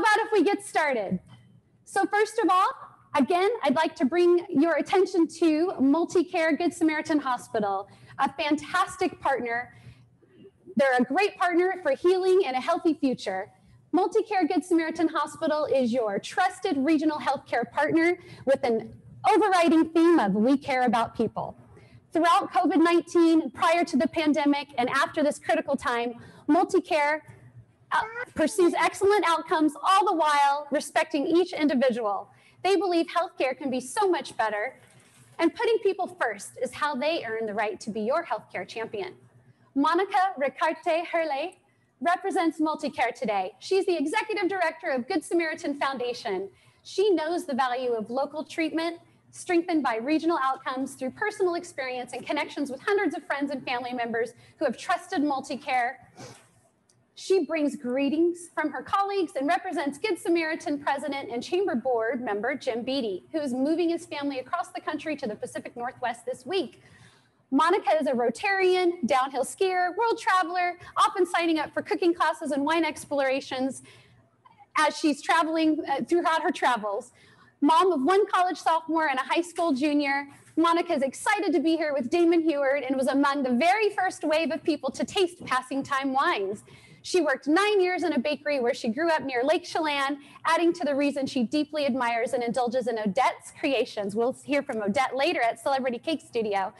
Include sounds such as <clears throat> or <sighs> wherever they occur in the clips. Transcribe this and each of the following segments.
about if we get started? So first of all, again, I'd like to bring your attention to Multicare Good Samaritan Hospital, a fantastic partner. They're a great partner for healing and a healthy future. Multicare Good Samaritan Hospital is your trusted regional healthcare partner with an overriding theme of we care about people. Throughout COVID 19, prior to the pandemic, and after this critical time, Multicare pursues excellent outcomes all the while respecting each individual. They believe healthcare can be so much better, and putting people first is how they earn the right to be your healthcare champion. Monica Ricarte Hurley represents Multicare today. She's the executive director of Good Samaritan Foundation. She knows the value of local treatment strengthened by regional outcomes through personal experience and connections with hundreds of friends and family members who have trusted Multicare. She brings greetings from her colleagues and represents Good Samaritan President and Chamber Board member Jim Beatty, who is moving his family across the country to the Pacific Northwest this week. Monica is a Rotarian, downhill skier, world traveler, often signing up for cooking classes and wine explorations as she's traveling uh, throughout her travels. Mom of one college sophomore and a high school junior, Monica is excited to be here with Damon Huard and was among the very first wave of people to taste passing time wines. She worked nine years in a bakery where she grew up near Lake Chelan, adding to the reason she deeply admires and indulges in Odette's creations. We'll hear from Odette later at Celebrity Cake Studio.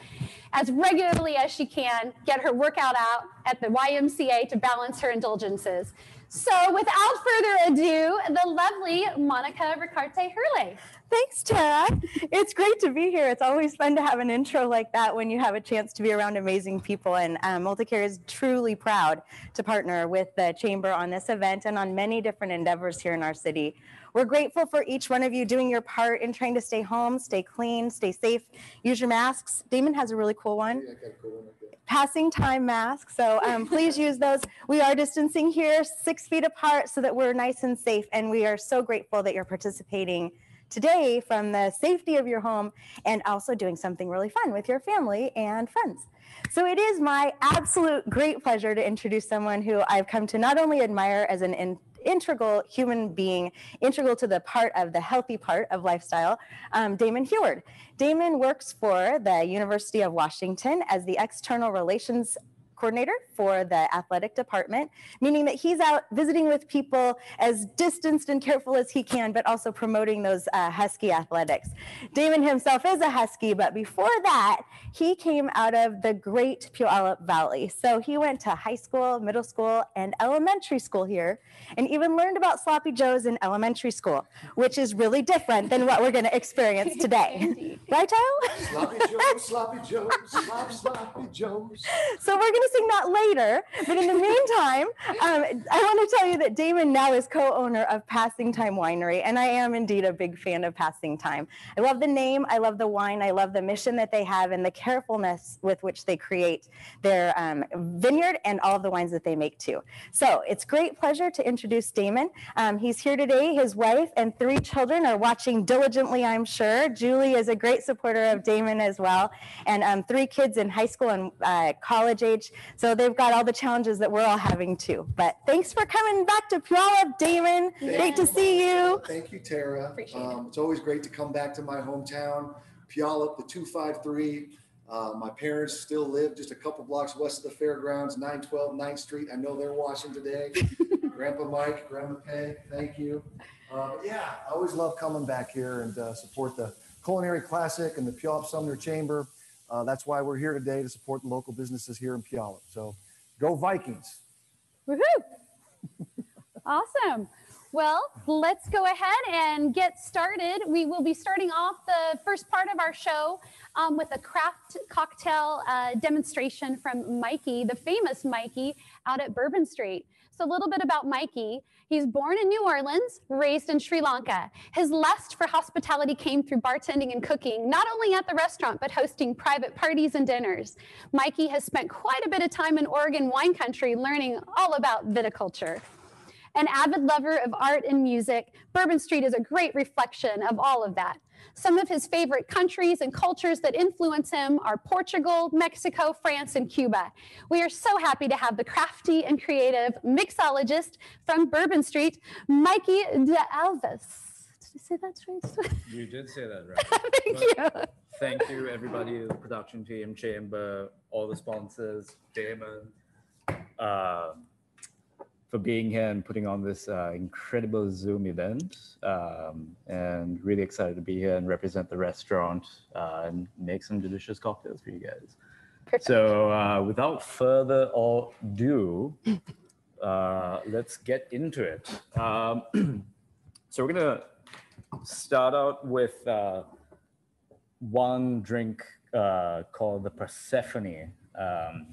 As regularly as she can, get her workout out at the YMCA to balance her indulgences. So without further ado, the lovely Monica Ricarte Hurley. Thanks, Tara. It's great to be here. It's always fun to have an intro like that when you have a chance to be around amazing people. And um, Multicare is truly proud to partner with the Chamber on this event and on many different endeavors here in our city. We're grateful for each one of you doing your part in trying to stay home, stay clean, stay safe, use your masks. Damon has a really cool one. Passing time masks. So um, please use those. We are distancing here six feet apart so that we're nice and safe. And we are so grateful that you're participating today from the safety of your home and also doing something really fun with your family and friends. So it is my absolute great pleasure to introduce someone who I've come to not only admire as an in integral human being, integral to the part of the healthy part of lifestyle, um, Damon Huard. Damon works for the University of Washington as the external relations coordinator for the athletic department, meaning that he's out visiting with people as distanced and careful as he can, but also promoting those uh, Husky athletics. Damon himself is a Husky, but before that, he came out of the great Puyallup Valley. So he went to high school, middle school, and elementary school here, and even learned about sloppy joes in elementary school, which is really different than what we're going to experience <laughs> today. right, Tyler? Sloppy joes, sloppy joes, slop, sloppy joes. So we're going to sing that later. But in the meantime, um, I want to tell you that Damon now is co-owner of Passing Time Winery, and I am indeed a big fan of Passing Time. I love the name, I love the wine, I love the mission that they have, and the carefulness with which they create their um, vineyard and all of the wines that they make too. So it's great pleasure to introduce Damon. Um, he's here today. His wife and three children are watching diligently, I'm sure. Julie is a great supporter of Damon as well, and um, three kids in high school and uh, college age. So they've got all the challenges that we're all having too. But thanks for coming back to Puyallup, Damon. Thank Great to see you. Thank you, Tara. Um, It's always great to come back to my hometown, Puyallup, the 253. Uh, My parents still live just a couple blocks west of the fairgrounds, 912 9th Street. I know they're watching today. <laughs> Grandpa Mike, Grandma Kay, thank you. Uh, Yeah, I always love coming back here and uh, support the Culinary Classic and the Puyallup Sumner Chamber. Uh, That's why we're here today to support the local businesses here in Puyallup. So go Vikings. Woohoo! <laughs> awesome. Well, let's go ahead and get started. We will be starting off the first part of our show um, with a craft cocktail uh, demonstration from Mikey, the famous Mikey, out at Bourbon Street. A little bit about Mikey. He's born in New Orleans, raised in Sri Lanka. His lust for hospitality came through bartending and cooking, not only at the restaurant, but hosting private parties and dinners. Mikey has spent quite a bit of time in Oregon wine country learning all about viticulture. An avid lover of art and music, Bourbon Street is a great reflection of all of that. Some of his favorite countries and cultures that influence him are Portugal, Mexico, France, and Cuba. We are so happy to have the crafty and creative mixologist from Bourbon Street, Mikey De Alwis. Did I say that right? <laughs> You did say that right. <laughs> Thank you. Thank you, everybody, the production team, Chamber, all the sponsors, Damon, uh, for being here and putting on this uh, incredible Zoom event. Um, and really excited to be here and represent the restaurant uh, and make some delicious cocktails for you guys. Perfect. So, uh, without further ado, uh, let's get into it. Um, <clears throat> so, we're going to start out with. Uh, one drink uh, called the Persephone. Um,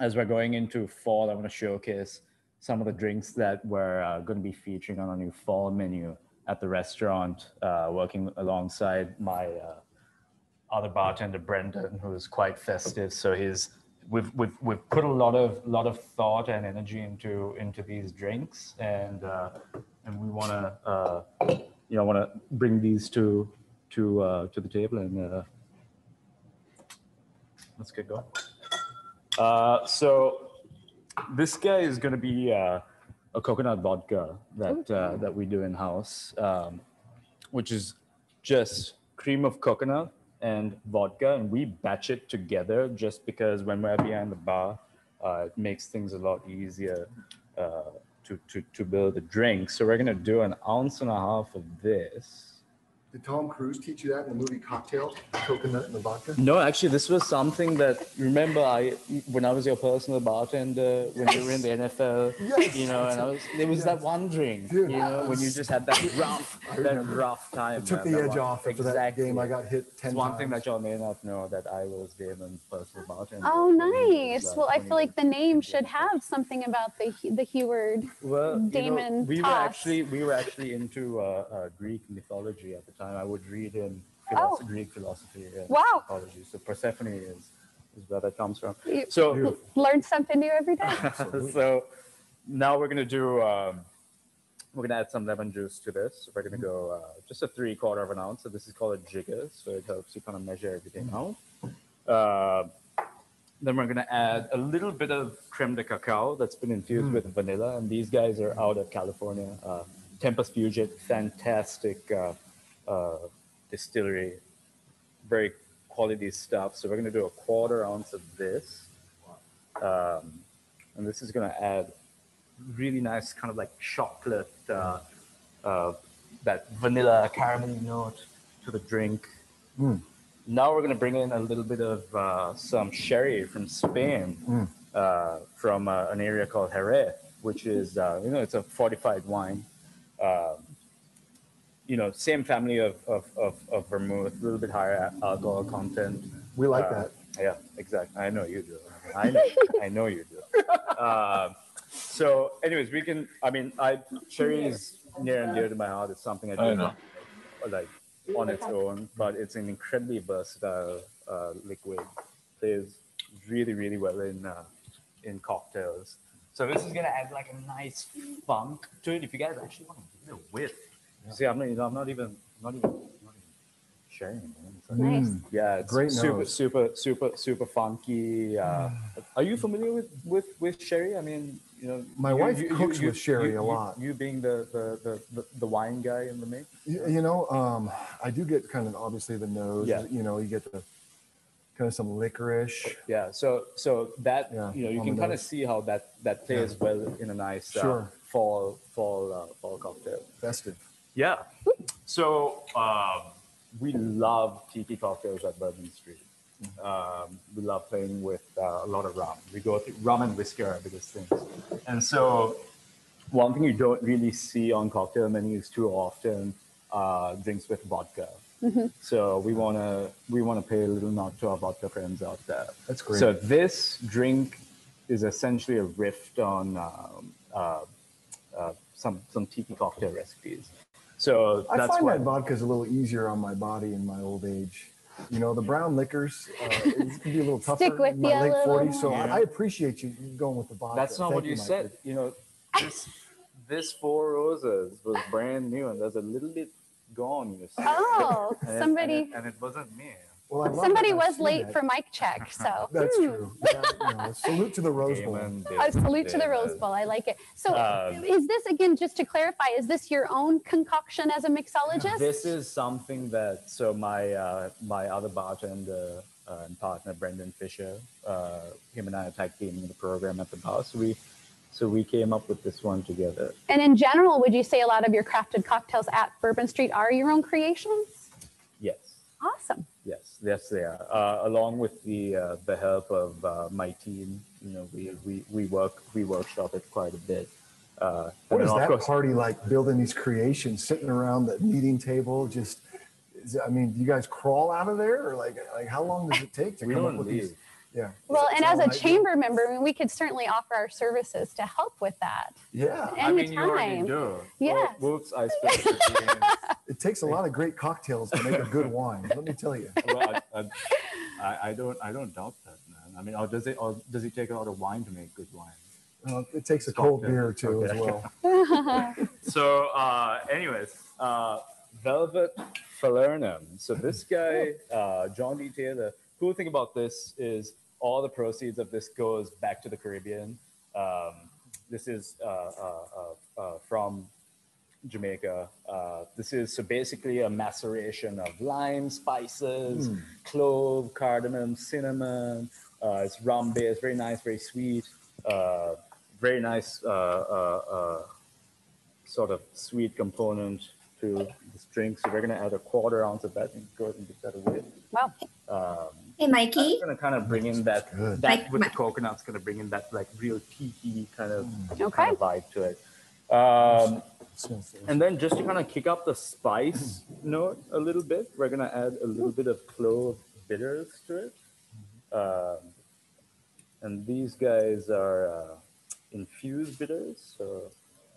as we're going into fall, I want to showcase some of the drinks that we're uh, going to be featuring on our new fall menu at the restaurant, uh, working alongside my uh, other bartender, Brendan, who is quite festive. So he's we've, we've, we've put a lot of lot of thought and energy into into these drinks, and uh, and we want to uh, you know want to bring these to to uh, to the table and let's get going. So this guy is going to be uh, a coconut vodka that uh, that we do in house, um, which is just cream of coconut and vodka, and we batch it together just because when we're behind the bar, uh, it makes things a lot easier. Uh, to, to, to build a drink. So we're gonna do an ounce and a half of this. Did Tom Cruise teach you that in the movie Cocktail, coconut and the vodka? No, actually, this was something that remember I when I was your personal bartender when you were in the NFL, Yes. you know, and I was there was that one drink, Dude, you know, when you just had that <laughs> rough, that rough time. It took man, the edge one. off after that Exactly. game. I got hit ten. It's ten one thing that y'all may not know that I was Damon's personal bartender. Oh, when he was, nice. uh, Well, I feel like the name should have something about the the Huard. Well, you know, Damon we were actually we were actually into uh, uh, Greek mythology at the time. I would read in Oh. Greek philosophy and Wow. mythology. So Persephone is is where that comes from. You So <laughs> learn something new every day. <laughs> so now we're gonna do um, we're gonna add some lemon juice to this. We're gonna go uh, just a three quarter of an ounce. So this is called a jigger, so it helps you kind of measure everything out. Uh, then we're gonna add a little bit of creme de cacao that's been infused with vanilla, and these guys are out of California. Uh, Tempus Fugit, fantastic uh, distillery, very quality stuff. So we're gonna do a quarter ounce of this. Um, and this is going to add really nice kind of like chocolate uh, uh, that vanilla caramel note to the drink Mm. now we're going to bring in a little bit of uh, some sherry from spain Mm. uh, from uh, an area called jerez which is uh, you know it's a fortified wine um, you know same family of, of, of, of vermouth a little bit higher alcohol content We like uh, that. yeah, exactly. I know you do. I know. I know you do. Um, <laughs> so, anyways, we can. I mean, I sherry is near and dear to my heart. It's something I do I know. like on its own, but it's an incredibly versatile uh, liquid. Plays really, really well in uh, in cocktails. So this is gonna add like a nice funk to it. If you guys actually want to give it a whiff, see, I'm not. You know, I'm not even. Not even. Not even sharing. man. It's like- Nice. Mm. yeah, it's Great super, nose. super, super, super funky. Uh, are you familiar with with with sherry? I mean, you know, My you- wife you- you- cooks you- with sherry you- a lot. You being the the, the the the wine guy in the mix. You, you know, um, I do get kind of obviously the nose. Yeah. You know, you get the kind of some licorice. Yeah, so so that Yeah, you know you can the kind of see how that that plays well in a nice uh, Sure. fall fall uh, fall cocktail. Festive. Yeah. So um, we love tiki cocktails at Bourbon Street. Um, we love playing with uh, a lot of rum. We go to rum and whiskey are our biggest things. And so one thing you don't really see on cocktail menus too often uh, drinks with vodka. So we wanna we wanna pay a little nod to our vodka friends out there. That's great. So this drink is essentially a riff on um, uh, uh, some some tiki cocktail recipes. So I that's find why. that vodka is a little easier on my body in my old age. You know, the brown liquors uh, it can be a little tougher Stick with in my a late little 40s. So more. I, I appreciate you going with the vodka. That's not Thank what you, Mike. said. You know, this this four roses was brand new, and there's a little bit gone. You see. Oh, <laughs> And it- and somebody, it- and it wasn't me. Well, I somebody was late that. for mic check, so. <laughs> That's hmm. true. Yeah, you know, salute to the Rose Bowl. A salute to the Rose Bowl. I like it. So Um, is this, again, just to clarify, is this your own concoction as a mixologist? This is something that so my uh, my other bartender uh, and partner Brendan Fisher, uh, him and I are tag teaming the program at the bar. So we so we came up with this one together. And in general, would you say a lot of your crafted cocktails at Bourbon Street are your own creations? Yes, Awesome. yes, yes, they are. Uh, along with the uh, the help of uh, my team, you know, we we we work we workshop it quite a bit. Uh, What and is then, of that course- party like building these creations, sitting around the meeting table? Just, is I mean, do you guys crawl out of there or like, like how long does it take to come up with these? Leave. Yeah. Well, and all as a night chamber member, I mean, we could certainly offer our services to help with that. Yeah. I mean, you already Anytime. do. Yes. Well, whoops, I <laughs> spilled the. It takes a lot of great cocktails to make a good wine. Let me tell you. well, I, I, I, I don't, I don't doubt that, man. I mean, or does it, or does it take a lot of wine to make good wine? Uh, it takes a cold beer too two as well. <laughs> <laughs> So, uh, anyways, uh, Velvet Falernum. So this guy, uh, John D. Taylor. The cool thing about this is all the proceeds of this goes back to the Caribbean. Um, this is uh, uh, uh, uh, from Jamaica. Uh, this is so basically a maceration of lime, spices, clove, cardamom, cinnamon. Uh, it's rum based, very nice, very sweet. Uh, very nice uh, uh, uh, sort of sweet component to this drink. So we're gonna add a quarter ounce of that and go ahead and give that away. Wow. Um, Hey, Mikey. that's gonna kind of bring in that good. that Like with my- the coconut's gonna bring in that like real tiki kind of, Okay. kind of vibe to it. Um, and then just to kind of kick up the spice note a little bit, we're gonna add a little bit of clove bitters to it. Um, and these guys are uh, infused bitters. So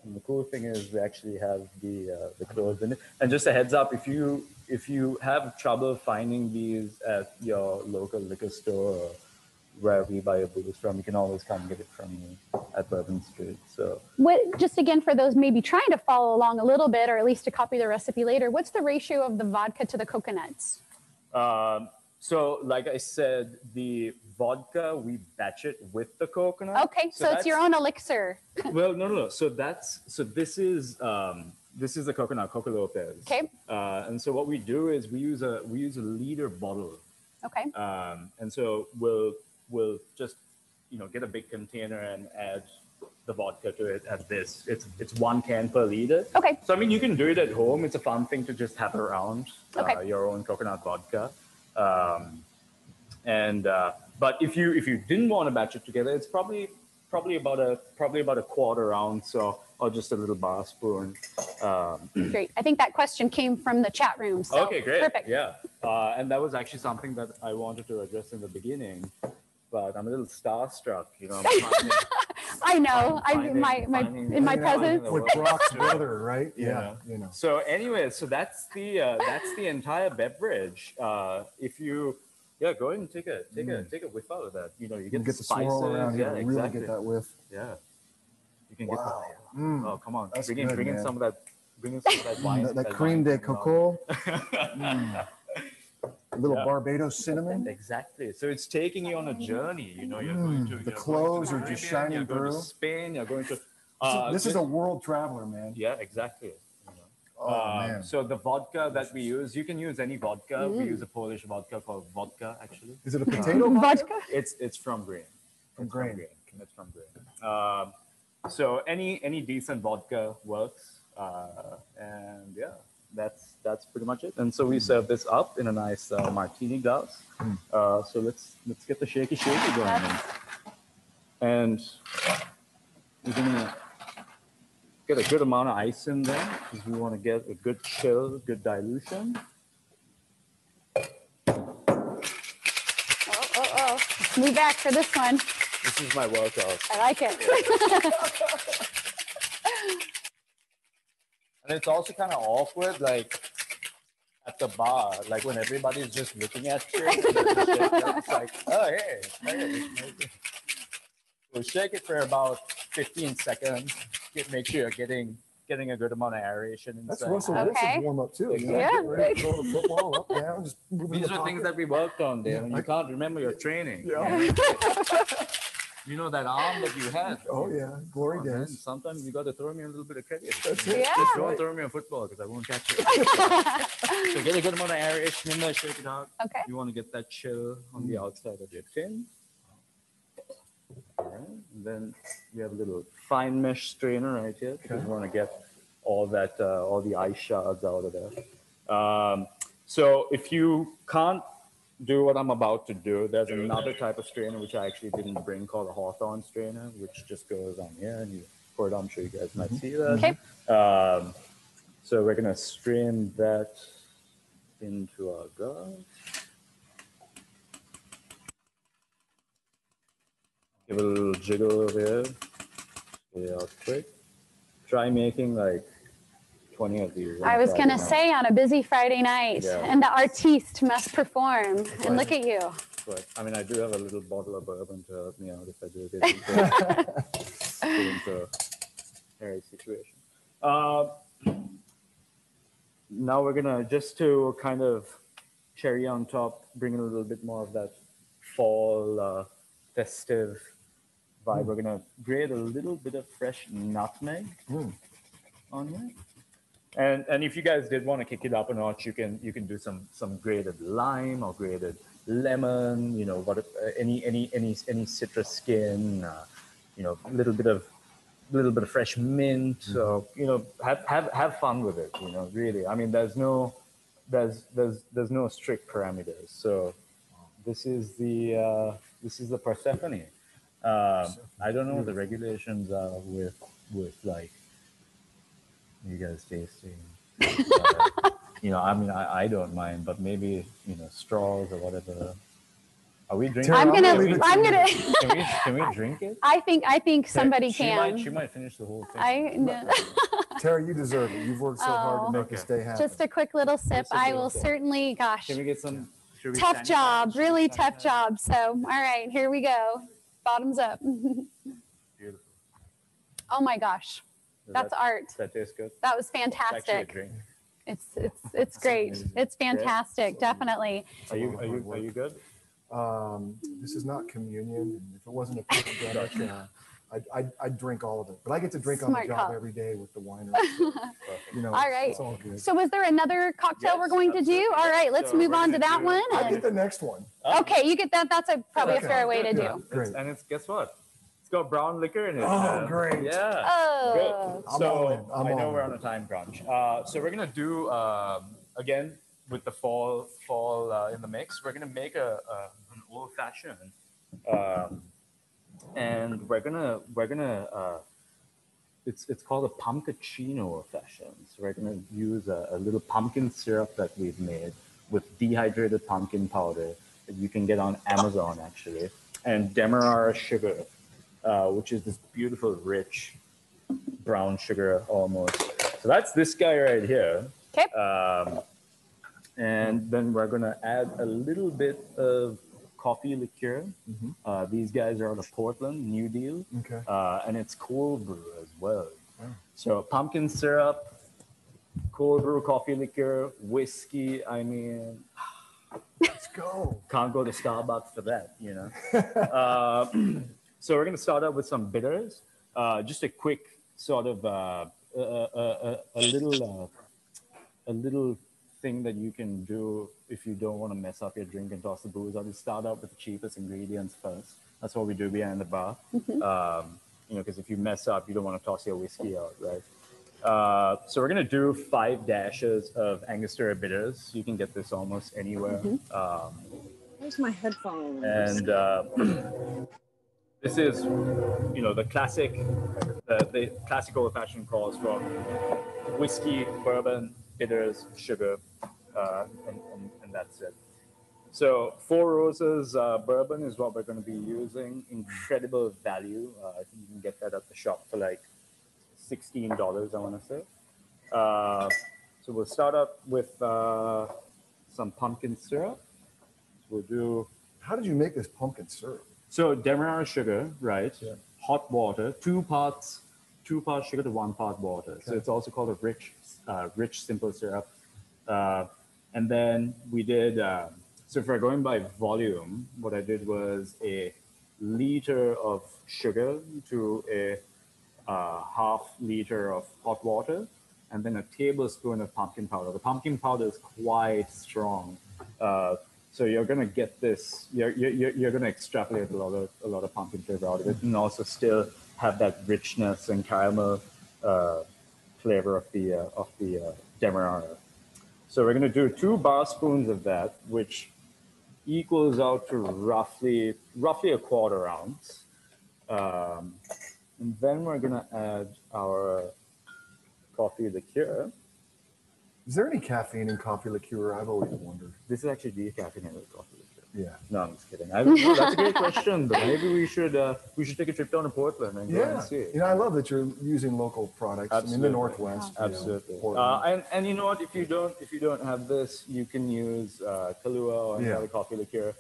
and the cool thing is we actually have the uh, the cloves in it. And just a heads up, if you if you have trouble finding these at your local liquor store or wherever you buy your booze from, you can always come get it from me at Bourbon Street. So What, just again, for those maybe trying to follow along a little bit, or at least to copy the recipe later, what's the ratio of the vodka to the coconuts? Um, so, like I said, the vodka we batch it with the coconut. Okay, so, it's your own elixir. Well, no, no, no. So that's so this is um, this is the coconut Coco Lopez. Okay. Uh, and so what we do is we use a we use a liter bottle, Okay. um, and so we'll we'll just you know get a big container and add the vodka to it at this. It's it's one can per liter. Okay. So I mean, you can do it at home. It's a fun thing to just have around uh, your own coconut vodka. Um, and uh, but if you if you didn't want to batch it together, it's probably probably about a probably about a quarter ounce or or just a little bar spoon. Um, <clears throat> Great. I think that question came from the chat room. So okay, great. Perfect. Yeah, uh, and that was actually something that I wanted to address in the beginning, but I'm a little starstruck. You know, I'm finding, <laughs> I know. I my my finding- in my Hanging presence. With Brock's brother, right? Yeah. Yeah. You know. So anyway, so that's the uh, that's the entire beverage. Uh, if you yeah, go ahead and take a take a take a whiff out of that. You know, you You get, get the swirl around yeah, here. Really exactly. get that whiff. Yeah, you can Wow. get Mm. the. Oh, come on, That's bring in good, bring in some of that. Bring in some of that wine. <laughs> That, that cream de coco, <laughs> Mm. a little Yeah. Barbados cinnamon. Exactly. So it's taking you on a journey. You know, you're going Mm, to the you're going to cloves the are just shining You're going to through. Spain. You're going to. This is- Uh, this is a world traveler, man. yeah, exactly. You know. Oh Um, man. So the vodka that we use, you can use any vodka. We Mm. use a Polish vodka called vodka, actually. Is it a potato vodka? Vodka. It's it's from grain. From It's grain. It's from grain. Um, so any any decent vodka works, uh, and yeah, that's that's pretty much it. And so we serve this up in a nice uh, martini glass. Mm. Uh, so let's let's get the shaky shaky going. And we're gonna get a good amount of ice in there because we want to get a good chill, good dilution. Oh, oh, oh. Move back for this one. This is my workout. I like it. <laughs> And it's also kind of awkward, like at the bar, like when everybody's just looking at you. <laughs> it's like, oh, hey. hey. We'll shake it for about 15 seconds. Get, make sure you're getting getting a good amount of aeration That's inside. Russell Okay. Wilson's warm up too. You know, Yeah. ready throw the football up, down, just These the are things that we worked on there, Yeah, I- you can't remember your training. Yeah. <laughs> You know that arm that you had. Oh, yeah, glory Come on, man. days. Sometimes you got to throw me a little bit of credit. That's it. Yeah. Just don't throw me a football because I won't catch it. <laughs> so get a good amount of aeration in there, shake it out. Okay. You want to get that chill on the mm-hmm. outside of your tin. All right. And then we have a little fine mesh strainer right here because we want to get all that, uh, all the ice shards out of there. Um, so if you can't do what I'm about to do, there's another type of strainer which I actually didn't bring called a Hawthorne strainer, which just goes on here and you pour it on. I'm sure you guys might see that. Okay. Um, so we're gonna strain that into our glass. Give it a little jiggle over here. Out quick. Try making like 20 of these. I was gonna say on a busy Friday night, Yeah. and the artiste must perform. And look at you. But I mean, I do have a little bottle of bourbon to help me out if I do get <laughs> into, get into a hairy situation. Uh, now we're gonna just to kind of cherry on top, bring in a little bit more of that fall uh, festive vibe. We're gonna grate a little bit of fresh nutmeg Mm. on here. And and if you guys did want to kick it up a notch, you can you can do some some grated lime or grated lemon. You know what? if- Uh, any any any any citrus skin. Uh, you know, a little bit of little bit of fresh mint. So you know, have have have fun with it. You know, really. I mean, there's no there's there's there's no strict parameters. So this is the uh, this is the Persephone. Um, I don't know what the regulations are with with like you guys tasting. Uh, <laughs> you know, I mean, I, I don't mind, but maybe you know straws or whatever. Are we drinking? I'm I'm gonna. gonna leave it I'm gonna. Can we, can we drink it? I think. I think somebody she Might, she might finish the whole thing. I no. Terry, you deserve it. You've worked so hard Oh. to make us stay happy. just a quick little sip. Just a I little will sip. certainly. Gosh, Can we get some? we tough job. Really tough job. So, all right, here we go. Bottoms up. <laughs> Beautiful. Oh my gosh, Does that's that, art. that tastes good. That was It's actually a fantastic. drink. It's it's it's great. amazing. It's fantastic. Definitely. Are you are you are you good? Um, this is not communion. If it wasn't a pandemic, uh, I'd, I'd, I'd drink all of it. But I get to drink on Smart the job call. every day with the winery. <laughs> so, you know, All right. It's all good. So, was there another cocktail we're going to do? All right, let's So move on to that do- one. I and- get the next one. Okay, you get that. That's a probably Okay. a fair way to Good, do. good. Great. It's- And it's guess what? It's got brown liquor in it. Oh, great. Yeah. Oh, Good. I'm so all. I'm I know all we're on a time crunch. Uh, so we're gonna do um, again with the fall fall uh, in the mix. We're gonna make a, a an old fashioned, um, and we're gonna we're gonna uh, it's it's called a pumpkachino old fashioned. So we're gonna use a, a little pumpkin syrup that we've made with dehydrated pumpkin powder that you can get on Amazon actually, and demerara sugar, uh, which is this beautiful rich brown sugar almost. So that's this guy right here. Okay. Um, and then we're gonna add a little bit of coffee liqueur. Mhm. Uh, these guys are out of Portland, New Deal, Okay. uh, and it's cold brew as well. Wow. So pumpkin syrup, cold brew coffee liqueur, whiskey. I mean, Let's go. <sighs> can't go to Starbucks for that, you know. <laughs> uh, <clears throat> so we're going to start out with some bitters. Uh, just a quick sort of uh, a, a, a, a little uh, a little thing that you can do if you don't want to mess up your drink and toss the booze. I'll just start out with the cheapest ingredients first. That's what we do behind the bar. Um, you know, because if you mess up, you don't want to toss your whiskey out, right? Uh, so we're gonna do five dashes of Angostura bitters. You can get this almost anywhere. Um, Where's my headphones? and uh, <clears throat> this is, you know, the classic, the, the classic old-fashioned calls for whiskey, bourbon, bitters, sugar, uh, and, and, and that's it. So Four Roses uh, bourbon is what we're going to be using. Incredible value. Uh, I think you can get that at the shop for like sixteen dollars. I want to say. Uh, so we'll start up with uh, some pumpkin syrup. We'll do How did you make this pumpkin syrup? so demerara sugar, right? Yeah. Hot water, two parts two parts sugar to one part water. So it's also called a rich, uh, rich simple syrup. Uh, and then we did. Uh, so if we're going by volume, what I did was a liter of sugar to a uh, half liter of hot water, and then a tablespoon of pumpkin powder. The pumpkin powder is quite strong, uh, so you're gonna get this. You're you're, you're gonna extrapolate a lot of a lot of pumpkin flavor out of it, and also still have that richness and caramel uh, flavor of the uh, of the uh, demerara. So we're gonna do two bar spoons of that, which equals out to roughly roughly a quarter ounce. Um, and then we're gonna add our coffee liqueur. Is there any caffeine in coffee liqueur? I've always wondered. This is actually decaffeinated coffee. Yeah. No, I'm just kidding. I. <laughs> That's a great question, but maybe we should uh, we should take a trip down to Portland and go Yeah. and see. You know, I love that you're using local products. I mean, Absolutely. the Northwest. you know, Absolutely. Portland. Uh, and and you know what? If you don't if you don't have this, you can use uh, Kahlua or any Yeah. other coffee liqueur.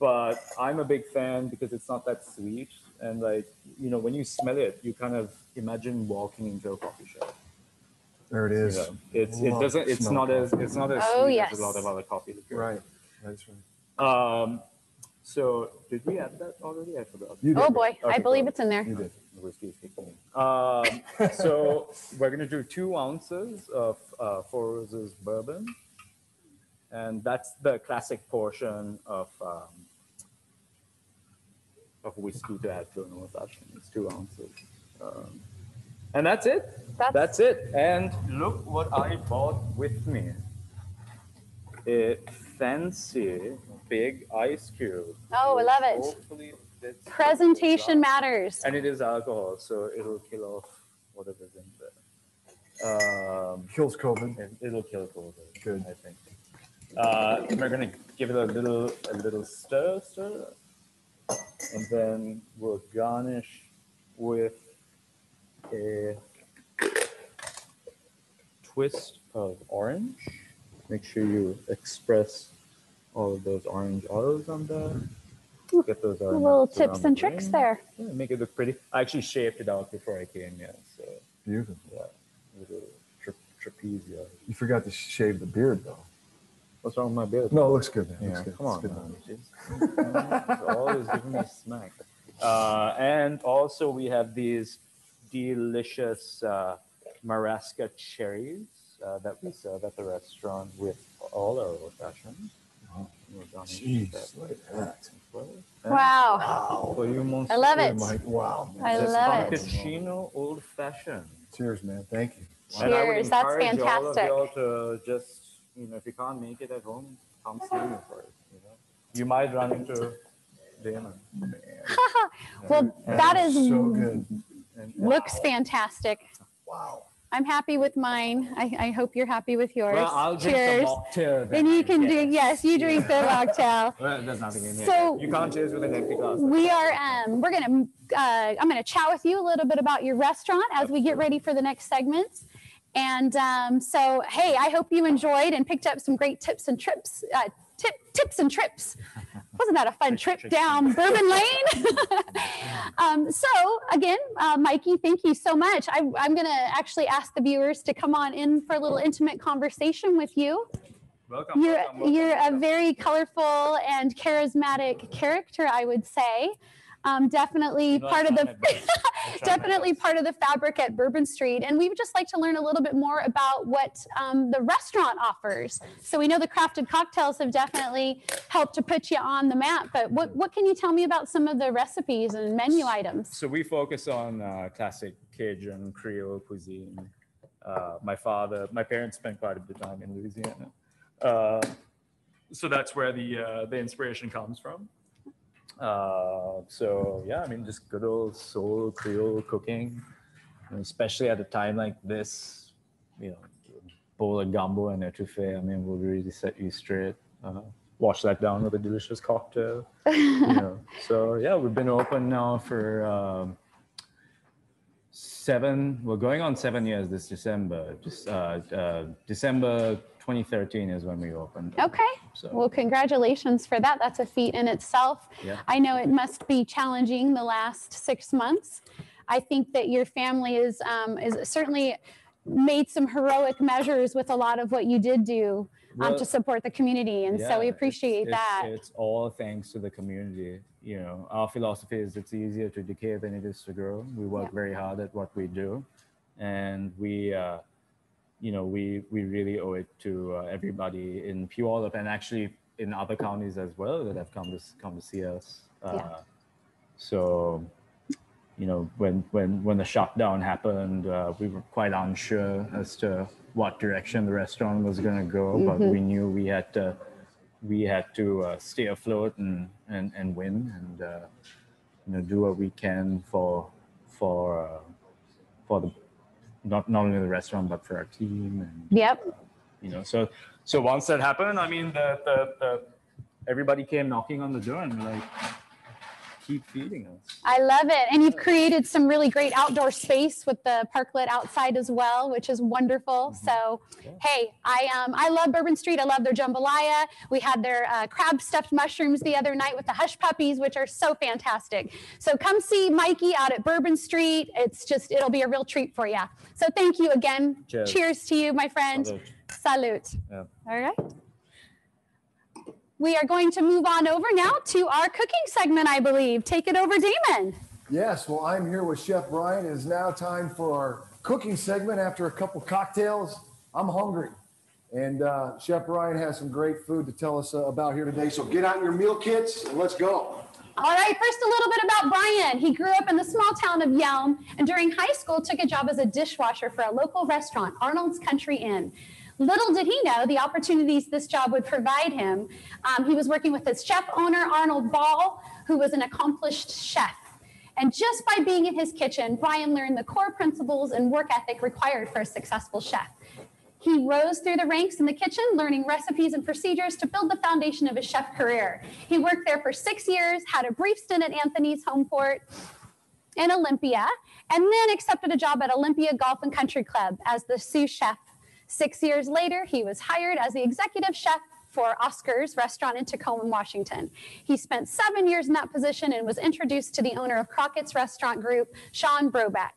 But I'm a big fan because it's not that sweet, and like you know, when you smell it, you kind of imagine walking into a coffee shop. there it You know, it's it Love doesn't it's smell not as it's not as Oh, sweet yes. as a lot of other coffee liqueur. Right. That's right. Um, so did we add that already? I forgot. You did. Oh boy, I believe cool. it's in there. You did. The whiskey is kicking in. Um, <laughs> so we're gonna do two ounces of uh, Four Roses bourbon, and that's the classic portion of um, of whiskey to add to an old fashioned. It's two ounces, um, and that's it. That's- That's it. And look what I bought with me. A fancy big ice cube. Oh, I love it. Hopefully fits Presentation matters. And it is alcohol, so it'll kill off whatever's in there. Um, Kills COVID. it, it'll kill COVID. Good. I think. Uh, we're gonna give it a little, a little stir, stir, and then we'll garnish with a twist of orange. Make sure you express all of those orange olives on there. Get those Little tips and the tricks ring. there. Yeah, make it look pretty. I actually shaped it out before I came here, so Beautiful. yeah, little tra- trapezia. You forgot to shave the beard, though. What's wrong with my beard? No, it looks good, man. It yeah, looks good. come It's on, good man. knowledge. Jeez. always giving me smack. Uh, and also we have these delicious uh, Marasca cherries uh, that we serve at the restaurant with all our old fashions. Wow. We're gonna Jeez, look at that. as well. And Wow, Wow. For you, I love it. Mike. Wow. I This love it. Cappuccino old fashioned. Cheers, man. Thank you. And I would Cheers, that's encourage all of fantastic. y'all to just, you know, if you can't make it at home, come see me for it. You know, you might run into Damon. <laughs> <laughs> Well, that is so good. And, looks fantastic. Wow. I'm happy with mine. I, I hope you're happy with yours. well, I'll drink Cheers. the mocktail. then, And you can guess. drink, yes, you drink the <laughs> mocktail. Well, there's nothing in here. So- you can't chase with an empty glass. We are, um, we're gonna, uh, I'm gonna chat with you a little bit about your restaurant as we get ready for the next segments. And um, so, hey, I hope you enjoyed and picked up some great tips and trips, uh, tip, tips and trips. Wasn't that a fun Tricks, trip down Bourbon <laughs> Lane? <laughs> um, so again, uh, Mikey, thank you so much. I, I'm gonna actually ask the viewers to come on in for a little intimate conversation with you. Welcome. You're welcome, welcome, you're a very colorful and charismatic character, I would say. Um, definitely You know, part of the trying my best. I'm trying my definitely part of the fabric at Bourbon Street. And we would just like to learn a little bit more about what um, the restaurant offers. So we know the crafted cocktails have definitely helped to put you on the map. But what what can you tell me about some of the recipes and menu items? So we focus on uh, classic Cajun Creole cuisine. Uh, my father, my parents spent quite a bit of time in Louisiana, uh, so that's where the uh, the inspiration comes from. Uh, so yeah, I mean, just good old soul Creole cooking, and especially at a time like this, you know, bowl of gumbo and etouffee. I mean, will really set you straight. Uh, wash that down with a delicious cocktail you know. <laughs> So yeah, we've been open now for um, seven. We're going on seven years this December. Just uh, uh, December 2013 is when we opened. Okay. So Well, congratulations for that. That's a feat in itself. Yeah. I know it must be challenging the last six months. I think that your family is um, is certainly made some heroic measures with a lot of what you did do um, Well, to support the community, and so Yeah, we it's- appreciate it's- that. It's all thanks to the community. You know, our philosophy is it's easier to decay than it is to grow. We work Yeah. very hard at what we do, and we, uh, you know, we we really owe it to uh, everybody in Puyallup and actually in other counties as well that have come to come to see us. Uh, Yeah. So, you know, when when when the shutdown happened, uh, we were quite unsure as to what direction the restaurant was going to go, but Mm-hmm. we knew we had to we had to uh, stay afloat and and and win and uh, you know do what we can for for uh, for the not not only the restaurant but for our team and Yep. you know so so once that happened i mean the the, the everybody came knocking on the door and like keep feeding us I love it. And you've created some really great outdoor space with the parklet outside as well, which is wonderful. So, hey, I um I love Bourbon Street. I love their jambalaya. We had their uh, crab stuffed mushrooms the other night with the hush puppies, which are so fantastic. So come see Mikey out at Bourbon Street. It's just it'll be a real treat for you. So thank you again. Cheers. Cheers to you, my friend. Salute. Salute. Yeah. All right. We are going to move on over now to our cooking segment, I believe. Take it over, Damon. Yes, well, I'm here with Chef Brian. It is now time for our cooking segment. After a couple cocktails, I'm hungry. And uh, Chef Brian has some great food to tell us uh, about here today. So get out your meal kits and let's go. All right, first a little bit about Brian. He grew up in the small town of Yelm and during high school took a job as a dishwasher for a local restaurant, Arnold's Country Inn. Little did he know the opportunities this job would provide him. Um, he was working with his chef owner, Arnold Ball, who was an accomplished chef. And just by being in his kitchen, Brian learned the core principles and work ethic required for a successful chef. He rose through the ranks in the kitchen, learning recipes and procedures to build the foundation of his chef career. He worked there for six years, had a brief stint at Anthony's home port in Olympia, and then accepted a job at Olympia Golf and Country Club as the sous chef. Six years later, he was hired as the executive chef for Oscar's restaurant in Tacoma, Washington. He spent seven years in that position and was introduced to the owner of Crockett's Restaurant Group, Sean Brobeck.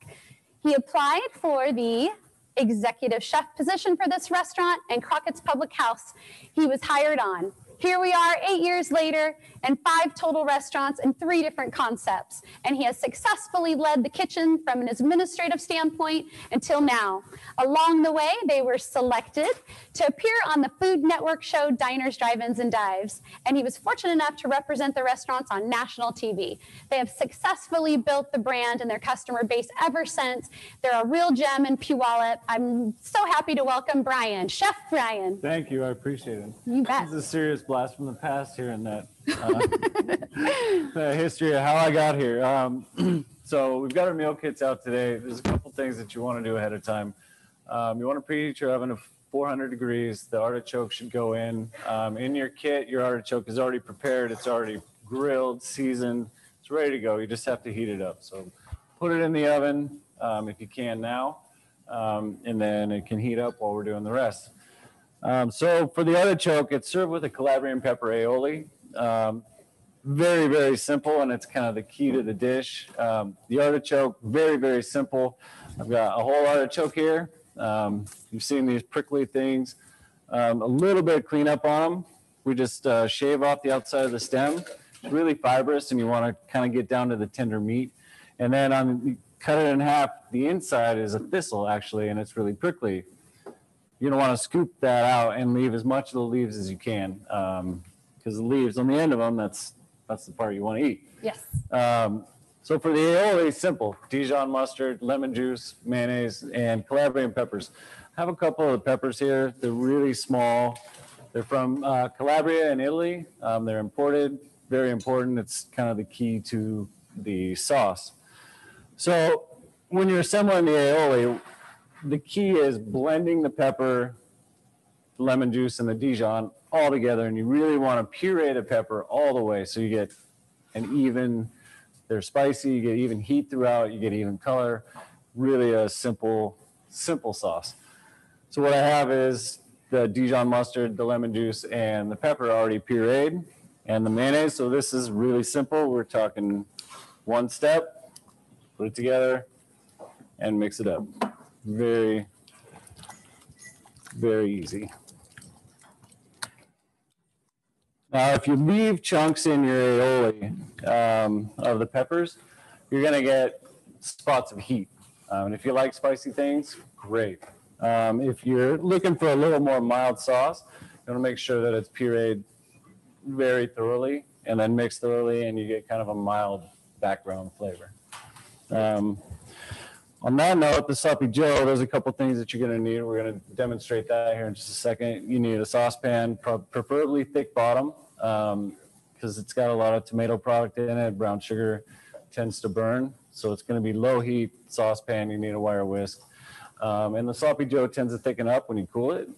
He applied for the executive chef position for this restaurant and Crockett's Public House. He was hired on. Here we are, eight years later, and five total restaurants and three different concepts. And he has successfully led the kitchen from an administrative standpoint until now. Along the way, they were selected to appear on the Food Network show Diners, Drive-Ins, and Dives. And he was fortunate enough to represent the restaurants on national TV. They have successfully built the brand and their customer base ever since. They're a real gem in Puyallup. I'm so happy to welcome Brian, Chef Brian. Thank you. I appreciate it. You bet. This is a serious blast from the past here in that uh, the <laughs> history of how I got here. Um, <clears throat> so we've got our meal kits out today. There's a couple things that you want to do ahead of time. Um, you want to preheat your oven to 400 degrees. The artichoke should go in. Um, in your kit, your artichoke is already prepared. It's already grilled, seasoned. It's ready to go. You just have to heat it up. So put it in the oven um, if you can now, um, and then it can heat up while we're doing the rest. Um, so for the artichoke, it's served with a Calabrian pepper aioli. Um, very, very simple, and it's kind of the key to the dish. Um, the artichoke, very, very simple. I've got a whole artichoke here. Um, you've seen these prickly things. Um, a little bit of cleanup on them. We just uh, shave off the outside of the stem. It's really fibrous, and you want to kind of get down to the tender meat. And then on you cut it in half. The inside is a thistle, actually, and it's really prickly you're gonna want to scoop that out and leave as much of the leaves as you can, because the leaves on the end of them, that's that's the part you want to eat. Yes. Um, so for the aioli, it's simple: Dijon mustard, lemon juice, mayonnaise, and Calabrian peppers. I have a couple of peppers here. They're really small. They're from uh, Calabria in Italy. Um, they're imported. Very important. It's kind of the key to the sauce. So when you're assembling the aioli, the key is blending the pepper, lemon juice, and the Dijon all together. And you really want to puree the pepper all the way so you get an even, they're spicy, you get even heat throughout, you get even color. Really a simple, simple sauce. So what I have is the Dijon mustard, the lemon juice, and the pepper already pureed, and the mayonnaise. So this is really simple. We're talking one step, put it together, and mix it up. Very, very easy. Now, if you leave chunks in your aioli um, of the peppers, you're going to get spots of heat. Um, and if you like spicy things, great. Um, if you're looking for a little more mild sauce, you want to make sure that it's pureed very thoroughly and then mixed thoroughly, and you get kind of a mild background flavor. Um, on that note, the sloppy Joe, there's a couple things that you're going to need. We're going to demonstrate that here in just a second. You need a saucepan, preferably thick bottom, because it's got a lot of tomato product in it. Brown sugar tends to burn, so it's going to be low heat saucepan. You need a wire whisk, um, and the sloppy Joe tends to thicken up when you cool it.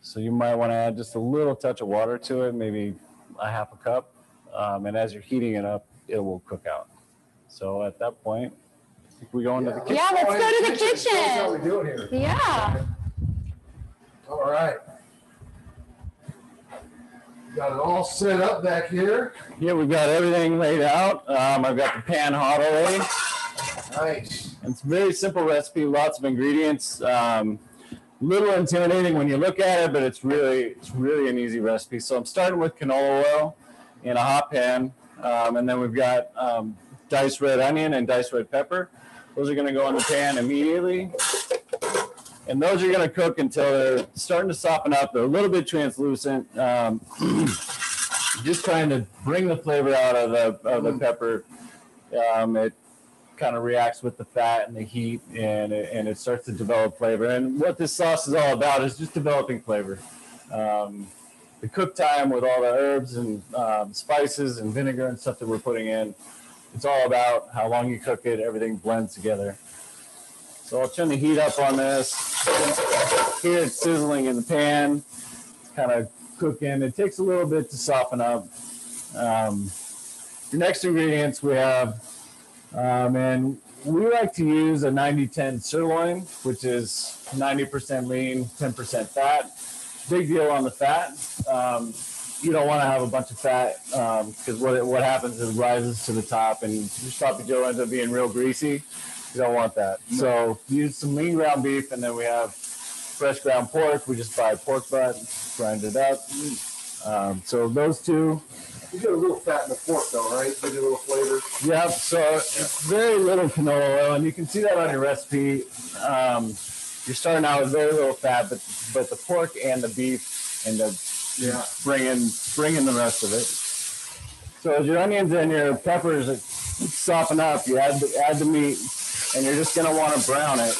So you might want to add just a little touch of water to it, maybe a half a cup, um, and as you're heating it up, it will cook out. So at that point, I we go into the kitchen. Yeah, let's go to the Show us How we kitchen. doing here? Yeah. All right. Got it all set up back here. Yeah, we've got everything laid out. Um, I've got the pan hot already. Nice. It's a very simple recipe, lots of ingredients. Um, little intimidating when you look at it, but it's really it's really an easy recipe. So I'm starting with canola oil in a hot pan, um, and then we've got um, diced red onion and diced red pepper. Those are going to go in the pan immediately, and those are going to cook until they're starting to soften up. They're a little bit translucent. Um, <clears throat> just trying to bring the flavor out of the of the pepper. Um, it kind of reacts with the fat and the heat and it, and it starts to develop flavor and what this sauce is all about is just developing flavor um, the cook time with all the herbs and um, spices and vinegar and stuff that we're putting in it's all about how long you cook it everything blends together so i'll turn the heat up on this here it's sizzling in the pan kind of cooking it takes a little bit to soften up um, the next ingredients we have um, and we like to use a 90 10 sirloin, which is 90% lean, 10% fat. Big deal on the fat. Um, you don't want to have a bunch of fat because what, what happens is it rises to the top and your sloppy Joe ends up being real greasy. You don't want that. So use some lean ground beef, and then we have fresh ground pork. We just buy pork butt, grind it up. Um, so those two, You get a little fat in the pork though, right? Give you a little flavor. Yep. So it's very little canola oil, and you can see that on your recipe. Um, you're starting out with very little fat, but but the pork and the beef and the Yeah. bringing bringing the rest of it. So as your onions and your peppers soften up, you add the, add the meat, and you're just gonna want to brown it.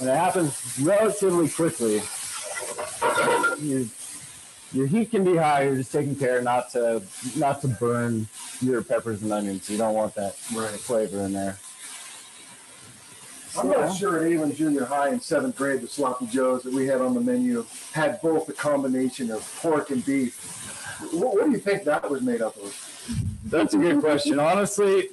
And it happens relatively quickly. You, your heat can be high. You're just taking care not to not to burn your peppers and onions. You don't want that Right. flavor in there. I'm not sure at Aylen Junior High in seventh grade, the sloppy joes that we had on the menu had both the combination of pork and beef. What, what do you think that was made up of? That's a good question. Honestly,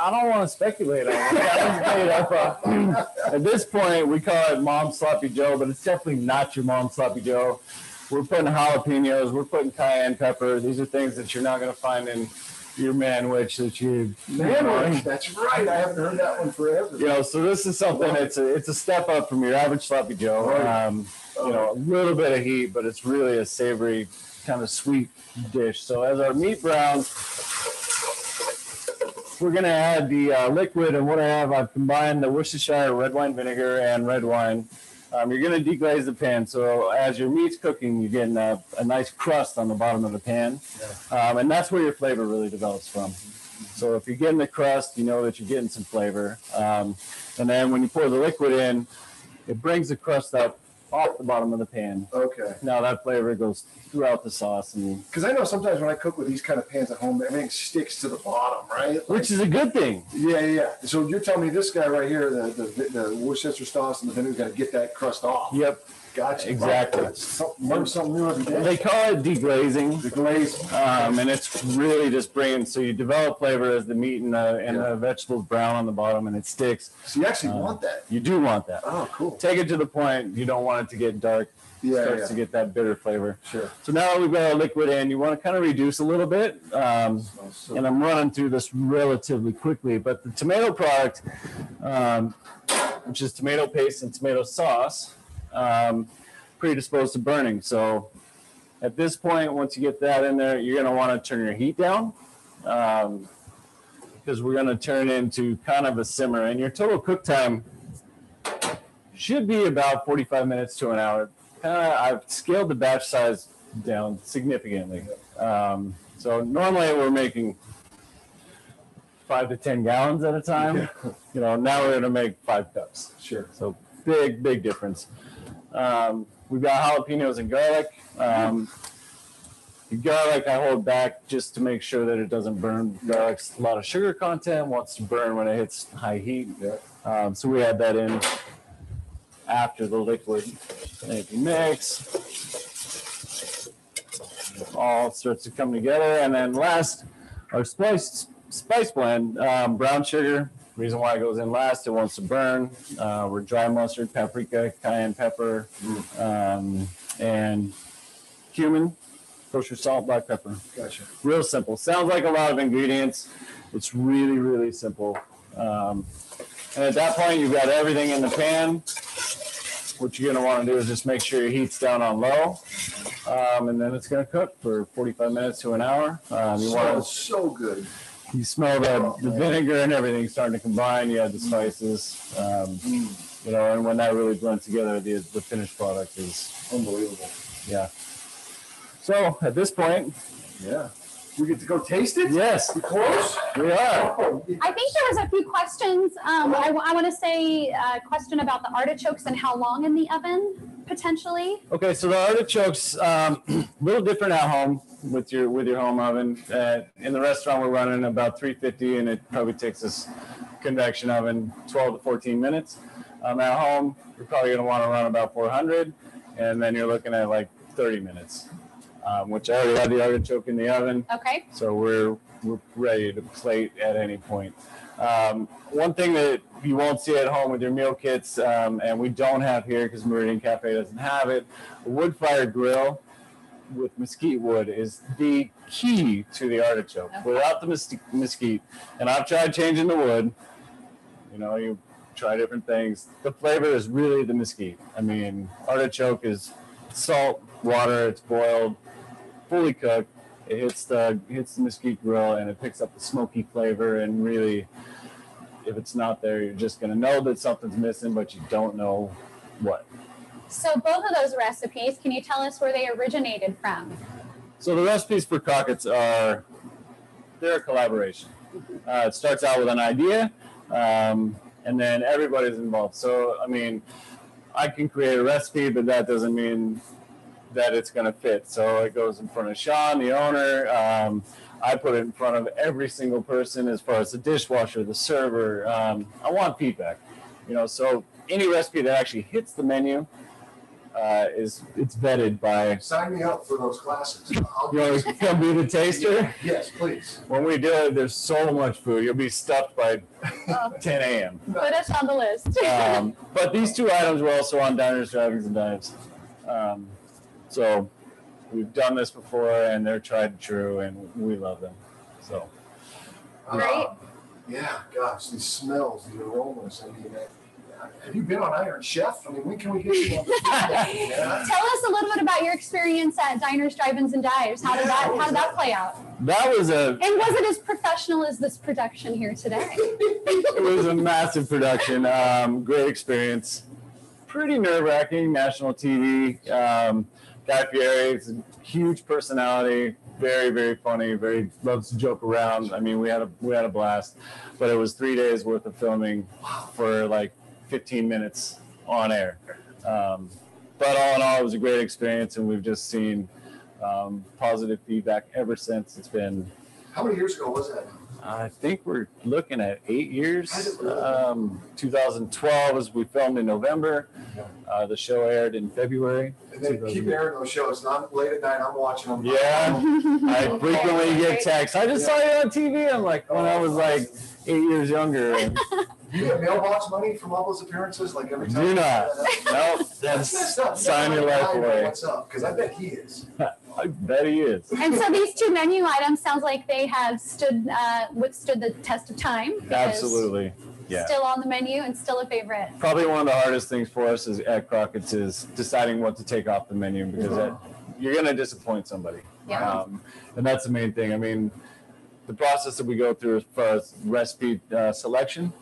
I don't want to speculate on what that was made up of. <clears throat> At this point, we call it Mom Sloppy Joe, but it's definitely not your Mom Sloppy Joe. We're putting jalapenos, we're putting cayenne pepper. These are things that you're not going to find in your manwich that you Manwich, that's right. I haven't heard that one forever. you know, so this is something. It's a it's a step up from your average sloppy Joe. Right. Um, you know, a little bit of heat, but it's really a savory, kind of sweet dish. So as our meat browns, we're gonna add the uh, liquid, and what I have, I've combined the Worcestershire red wine vinegar and red wine. Um, you're gonna deglaze the pan, so as your meat's cooking, you're getting a, a nice crust on the bottom of the pan, um, and that's where your flavor really develops from. So if you're getting the crust, you know that you're getting some flavor. Um, and then when you pour the liquid in, it brings the crust up off the bottom of the pan. Okay. Now that flavor goes throughout the sauce, and Because I know sometimes when I cook with these kind of pans at home, everything sticks to the bottom, right? Like- which is a good thing. yeah, yeah, yeah. So you're telling me this guy right here, the, the, the Worcester sauce and the vinegar's got to get that crust off. Yep. Gotcha. Exactly. Learn something new every day. They call it deglazing. The glaze. Um, and it's really just bringing, so you develop flavor as the meat and the, and the vegetables brown on the bottom and it sticks. So you actually Uh, want that. You do want that. Oh, cool. Take it to the point, you don't want it to get dark. Yeah, starts yeah. to get that bitter flavor. Sure. So now we've got our liquid in, you want to kind of reduce a little bit. Um, So- and I'm running through this relatively quickly, but the tomato product, um, which is tomato paste and tomato sauce, um, predisposed to burning. So at this point, once you get that in there, you're going to want to turn your heat down because we're going to turn into kind of a simmer. And your total cook time should be about 45 minutes to an hour. I've scaled the batch size down significantly. Um, so normally we're making five to 10 gallons at a time. You know, now we're going to make five cups. Sure. So big, big difference. Um, we've got jalapenos and garlic. Um, the garlic I hold back just to make sure that it doesn't burn. Garlic's a lot of sugar content, wants to burn when it hits high heat. Um, so we add that in after the liquid. And you mix, all starts to come together. And then last, our spice spice blend, um, brown sugar. Reason why it goes in last, it wants to burn. Uh, we're dry mustard, paprika, cayenne pepper, um, and cumin, kosher salt, black pepper. Gotcha. Real simple. Sounds like a lot of ingredients. It's really, really simple. Um, and at that point, you've got everything in the pan. What you're gonna wanna do is just make sure your heat's down on low. Um, and then it's gonna cook for 45 minutes to an hour. Um, you wanna, so good. You smell the, the vinegar and everything starting to combine. You add the spices. Um, you know, and when that really blends together, the, the finished product is, Unbelievable. yeah. So at this point, Yeah. We get to go taste it? yes, of course we are. Oh, I think there was a few questions. Um, I, want to say a question about the artichokes and how long in the oven potentially. Okay, so the artichokes, um, a <clears throat> little different at home with your with your home oven. Uh, in the restaurant, we're running about 350, and it probably takes us convection oven 12 to 14 minutes. Um, at home, you're probably going to want to run about 400, and then you're looking at like 30 minutes. Um, which I already have the artichoke in the oven. Okay. So we're we're ready to plate at any point. Um, one thing that you won't see at home with your meal kits, um, and we don't have here because Meridian Cafe doesn't have it, a wood fire grill with mesquite wood is the key to the artichoke. Okay. Without the mes- mesquite, and I've tried changing the wood. You know, you try different things. The flavor is really the mesquite. I mean, artichoke is salt, water, it's boiled, fully cooked. It hits the hits the mesquite grill and it picks up the smoky flavor. And really, if it's not there, you're just gonna know that something's missing, but you don't know what. So both of those recipes, can you tell us where they originated from? So the recipes for Crockett's are they're a collaboration. Uh, it starts out with an idea, um, and then everybody's involved. So I mean, I can create a recipe, but that doesn't mean that it's going to fit. So it goes in front of Sean, the owner. Um, I put it in front of every single person, as far as the dishwasher, the server. Um, I want feedback, you know. So any recipe that actually hits the menu uh, is it's vetted by Sign me up for those classes. I'll- you want to come be the taster? Yes, please. When we do it, there's so much food. You'll be stuffed by Oh, <laughs> 10 a.m. put us on the list. <laughs> Um, but these two items were also on diners, drive-ins, and dives. Um, so we've done this before, and they're tried and true, and we love them. So Great. Uh, Yeah, gosh, these smells, these aromas. I mean, have you been on Iron Chef? I mean, when can we get you on the <laughs> yeah. Tell us a little bit about your experience at Diners, Drive-ins, and Dives. How did that How did that play out? that was a And was it as professional as this production here today? <laughs> it was a massive production. Um, great experience. Pretty nerve wracking. National TV. Um, Guy Fieri is a huge personality. Very very funny. Very loves to joke around. I mean, we had a we had a blast. But it was three days worth of filming for like 15 minutes on air. Um, but all in all, it was a great experience, and we've just seen um, positive feedback ever since. It's been How many years ago was that? I think we're looking at eight years. Um, 2012 as we filmed in November. Uh, the show aired in February. And then keep airing those shows. Not late at night, I'm watching them. Yeah, I frequently get texts. I just saw you on TV. I'm like, when I was like eight years younger. <laughs> And You get mailbox money from all those appearances, like every time? Do not. <laughs> nope, That's that's messed up. sign your life away. What's up? Because I bet he is. <laughs> I bet he is. And so these two menu items sounds like they have stood uh, withstood the test of time. Absolutely. Yeah. Still on the menu and still a favorite. Probably one of the hardest things for us is at Crockett's is deciding what to take off the menu because that, you're going to disappoint somebody. Yeah. Um, and that's the main thing. I mean, the process that we go through as far as recipe uh, selection,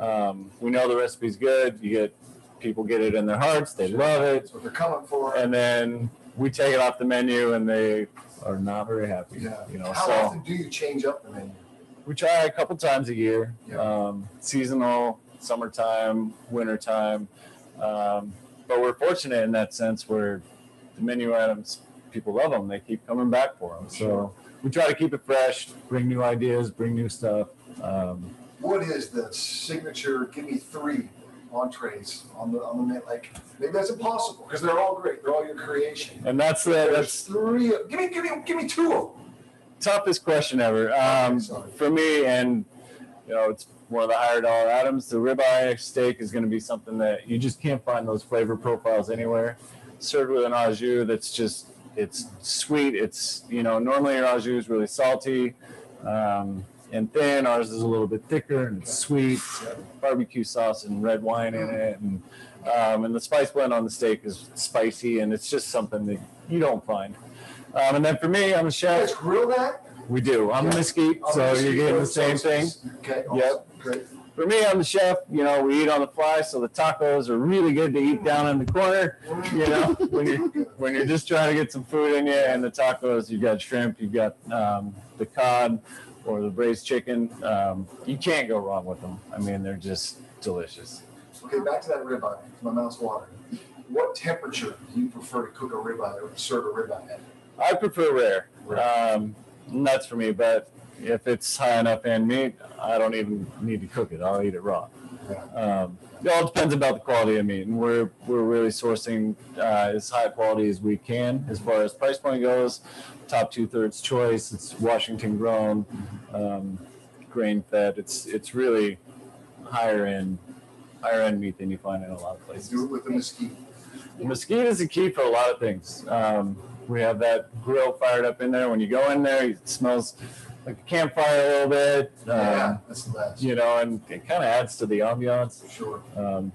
um, we know the recipe's good. You get people get it in their hearts, they love it, That's what they're coming for. and then we take it off the menu and they are not very happy. Yeah. You know, How so often do you change up the menu? we try a couple times a year, Yeah. um, seasonal, summertime, wintertime. Um, but we're fortunate in that sense where the menu items, people love them. They keep coming back for them. So we try to keep it fresh, bring new ideas, bring new stuff. Um, What is the signature? Give me three entrees on the on the menu. Like maybe that's impossible because they're all great. They're all your creation. and that's the, There's that's three. Give me give me give me two of them. toughest question ever um, sorry. for me. And you know, it's one of the higher dollar items. The ribeye steak is going to be something that you just can't find those flavor profiles anywhere. Served with an au jus that's just it's sweet. It's you know normally your au jus is really salty um, and thin. Ours is a little bit thicker and it's sweet. Barbecue sauce and red wine in it, and um, and the spice blend on the steak is spicy, and it's just something that you don't find. Um, and then for me, I'm a You chef. guys grill that? We do. I'm Yeah. mesquite, Oh, so mesquite you're getting the same thing. sauces. Okay. Yep. Great. For me, I'm the chef. You know, we eat on the fly, so the tacos are really good to eat down in the corner. You know, when you're when you're just trying to get some food in you, and the tacos, you've got shrimp, you've got um, the cod or the braised chicken. Um, you can't go wrong with them. I mean, they're just delicious. Okay, back to that ribeye. My mouth's watering. What temperature do you prefer to cook a ribeye or serve a ribeye at? I prefer rare. Um, and that's for me, but if it's high enough in meat, I don't even need to cook it. I'll eat it raw. Um, it all depends about the quality of meat, and we're we're really sourcing uh, as high quality as we can as far as price point goes. Top two thirds choice. It's Washington grown, um, grain fed. It's it's really higher end higher end meat than you find in a lot of places. Do it with the mesquite. Mesquite is the key for a lot of things. Um, we have that grill fired up in there. When you go in there, it smells like a campfire a little bit. Um, Yeah, that's the best. You know, and it kind of adds to the ambiance. Sure. Um,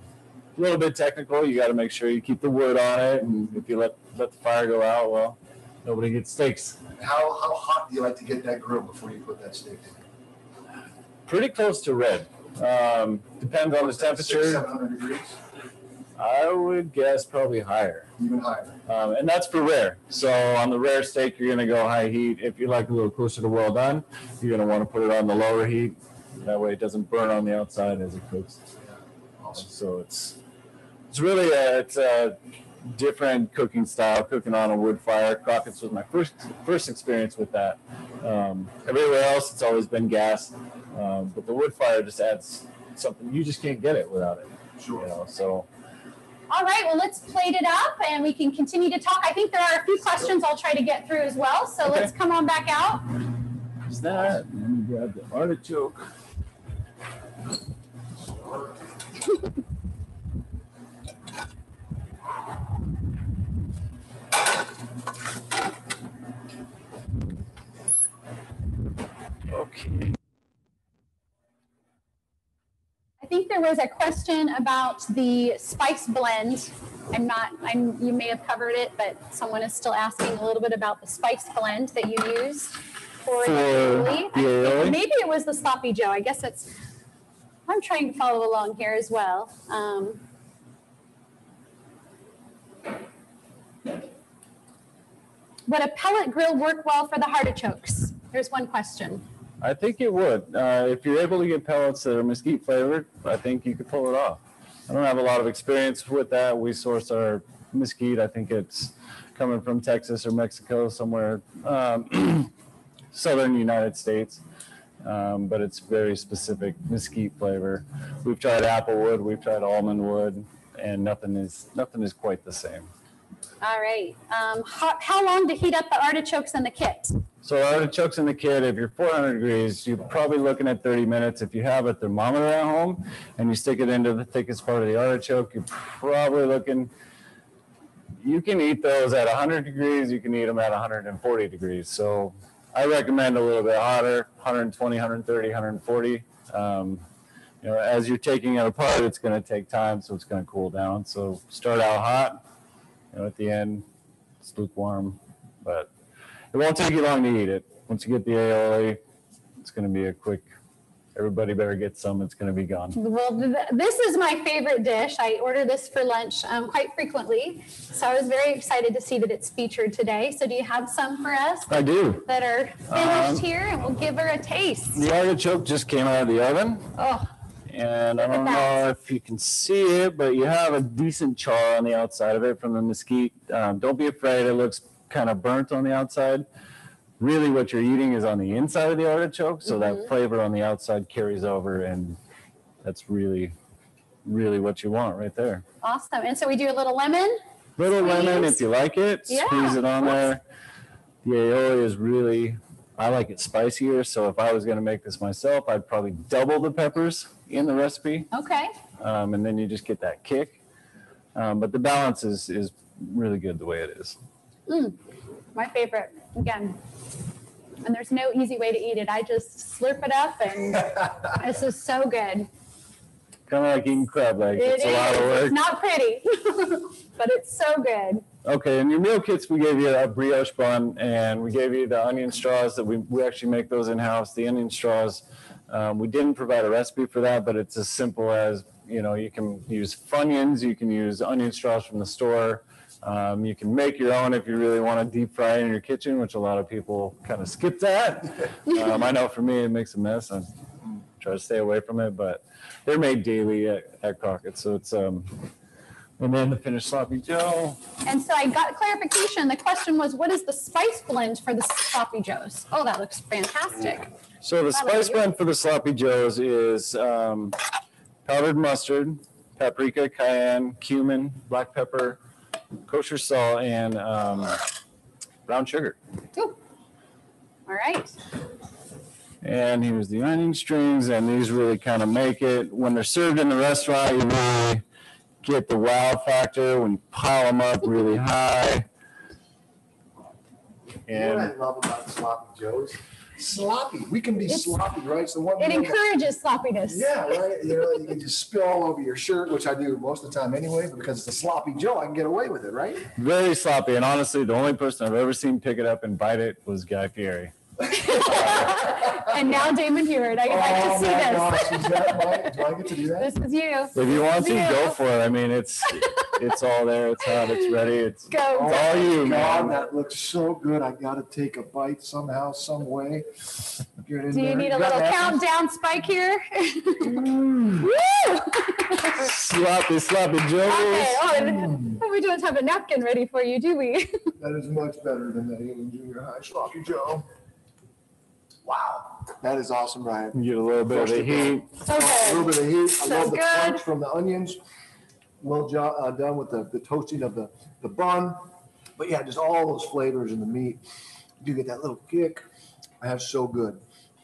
a little bit technical. You got to make sure you keep the wood on it, and if you let let the fire go out, well, nobody gets steaks. How how hot do you like to get that grill before you put that steak in? Pretty close to red. Um, depends on the Six, temperature. seven hundred degrees, I would guess probably higher. even higher. Um, and that's for rare. So on the rare steak, you're going to go high heat. If you like a little closer to well done, you're going to want to put it on the lower heat. That way, it doesn't burn on the outside as it cooks. Awesome. So it's it's really a it's a different cooking style. Cooking on a wood fire. Crockett's was my first first experience with that. Um, everywhere else, it's always been gas, um, but the wood fire just adds something. You just can't get it without it. You Sure. know, so. All right, well, let's plate it up and we can continue to talk. I think there are a few questions I'll try to get through as well. So Okay. let's come on back out. Is that? Let me grab the artichoke. <laughs> I think there was a question about the spice blend. I'm not, I'm, you may have covered it, but someone is still asking a little bit about the spice blend that you use for For the the aioli. aioli? Maybe it was the sloppy joe. I guess it's, I'm trying to follow along here as well. Um, Would a pellet grill work well for the artichokes? There's one question. I think it would. Uh, if you're able to get pellets that are mesquite flavored, I think you could pull it off. I don't have a lot of experience with that. We source our mesquite. I think it's coming from Texas or Mexico, somewhere um, <clears throat> southern United States. um, but it's very specific mesquite flavor. We've tried applewood, we've tried almond wood, and nothing is nothing is quite the same. All right. Um, how, how long to heat up the artichokes in the kit? So artichokes in the kit, if you're 400 degrees, you're probably looking at 30 minutes. If you have a thermometer at home and you stick it into the thickest part of the artichoke, you're probably looking. You can eat those at 100 degrees. You can eat them at 140 degrees. So I recommend a little bit hotter, 120, 130, 140. Um, you know, as you're taking it apart, it's going to take time, so it's going to cool down. So start out hot. Know, at the end, it's lukewarm, but it won't take you long to eat it. Once you get the aioli, it's going to be a quick. Everybody better get some. It's going to be gone. Well, th- this is my favorite dish. I order this for lunch um, quite frequently. So I was very excited to see that it's featured today. So do you have some for us I do. that are finished Um, here? And we'll give her a taste. The artichoke just came out of the oven, Oh, and I don't know if you can see it, but you have a decent char on the outside of it from the mesquite. Um, don't be afraid; it looks kind of burnt on the outside. Really, what you're eating is on the inside of the artichoke, so that flavor on the outside carries over, and that's really, really what you want right there. awesome. And so we do a little lemon. Little lemon, if you like it, Yeah, squeeze it on of course. there. The aioli is really, I like it spicier. So if I was going to make this myself, I'd probably double the peppers in the recipe, Okay. um, and then you just get that kick. Um, but the balance is is really good the way it is. My favorite, again. And there's no easy way to eat it. I just slurp it up and <laughs> this is so good. Kind of like eating crab legs. It it's a lot of is. work. It's not pretty, <laughs> but it's so good. Okay, in your meal kits, we gave you a brioche bun and we gave you the onion straws that we, we actually make those in house. The onion straws, um, we didn't provide a recipe for that, but it's as simple as you know, you can use Funyuns, you can use onion straws from the store. Um, you can make your own if you really want to deep fry in your kitchen, which a lot of people kind of skip that. <laughs> Um, I know for me, it makes a mess. I try to stay away from it, but they're made daily at, at Crockett. So it's, um, and then the finished sloppy Joe. And so I got clarification. The question was, what is the spice blend for the sloppy joes? Oh, that looks fantastic. So the spice blend for the sloppy joes is um, powdered mustard, paprika, cayenne, cumin, black pepper, kosher salt, and um, brown sugar. Ooh. All right. And here's the onion strings, and these really kind of make it. When they're served in the restaurant, you really get the wow factor when you pile them up really <laughs> high. You know what I love about sloppy joes? Sloppy. We can be It's- sloppy, right? So one. It encourages sloppiness. Yeah, right. You know, you can just spill all over your shirt, which I do most of the time anyway, but because it's a sloppy Joe, I can get away with it, right? very sloppy. And honestly, the only person I've ever seen pick it up and bite it was Guy Fieri. <laughs> And now Damon Huard, I'd like to Oh see this. gosh, is that right? Do I get to do that? This is you. If you want to, Yeah. go for it. I mean, it's it's all there. It's hot. It's ready. It's Go. Oh, all you, God, man. that looks so good. I gotta take a bite somehow, some way. Get in Do you there. need a little napkins? countdown spike here? Mm. <laughs> Woo! Sloppy, sloppy Okay, Joe. oh, we don't have a napkin ready for you, do we? That is much better than the Aylen Junior High sloppy Joe. Wow, that is awesome, Ryan. You get a little bit of the heat. So A little good. bit of heat. I love the good. crunch from the onions. Well jo- uh, done with the, the toasting of the, the bun. But yeah, just all those flavors in the meat. You get that little kick. That's so good.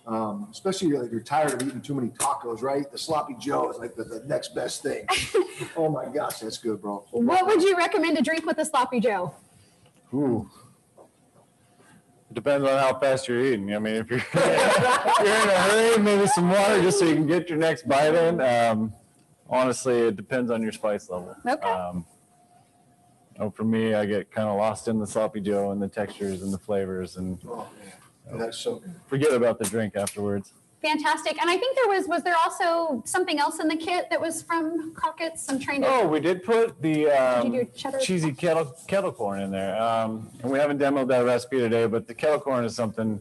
Um, especially if you're tired of eating too many tacos, right? The sloppy Joe is like the, the next best thing. <laughs> oh my gosh, that's good, bro. What would you recommend to drink with a sloppy Joe? Ooh. It depends on how fast you're eating. I mean, if you're, <laughs> if <laughs> you're in a hurry, maybe some water just so you can get your next bite in. Um, honestly, it depends on your spice level. Okay. Um, oh, for me, I get kind of lost in the sloppy Joe and the textures and the flavors and Oh, man. That's so good. forget about the drink afterwards. Fantastic. And I think there was, was there also something else in the kit that was from Crockett's? I'm trying to, Oh, we did put the um, cheesy kettle kettle corn in there, um, and we haven't demoed that recipe today. But the kettle corn is something.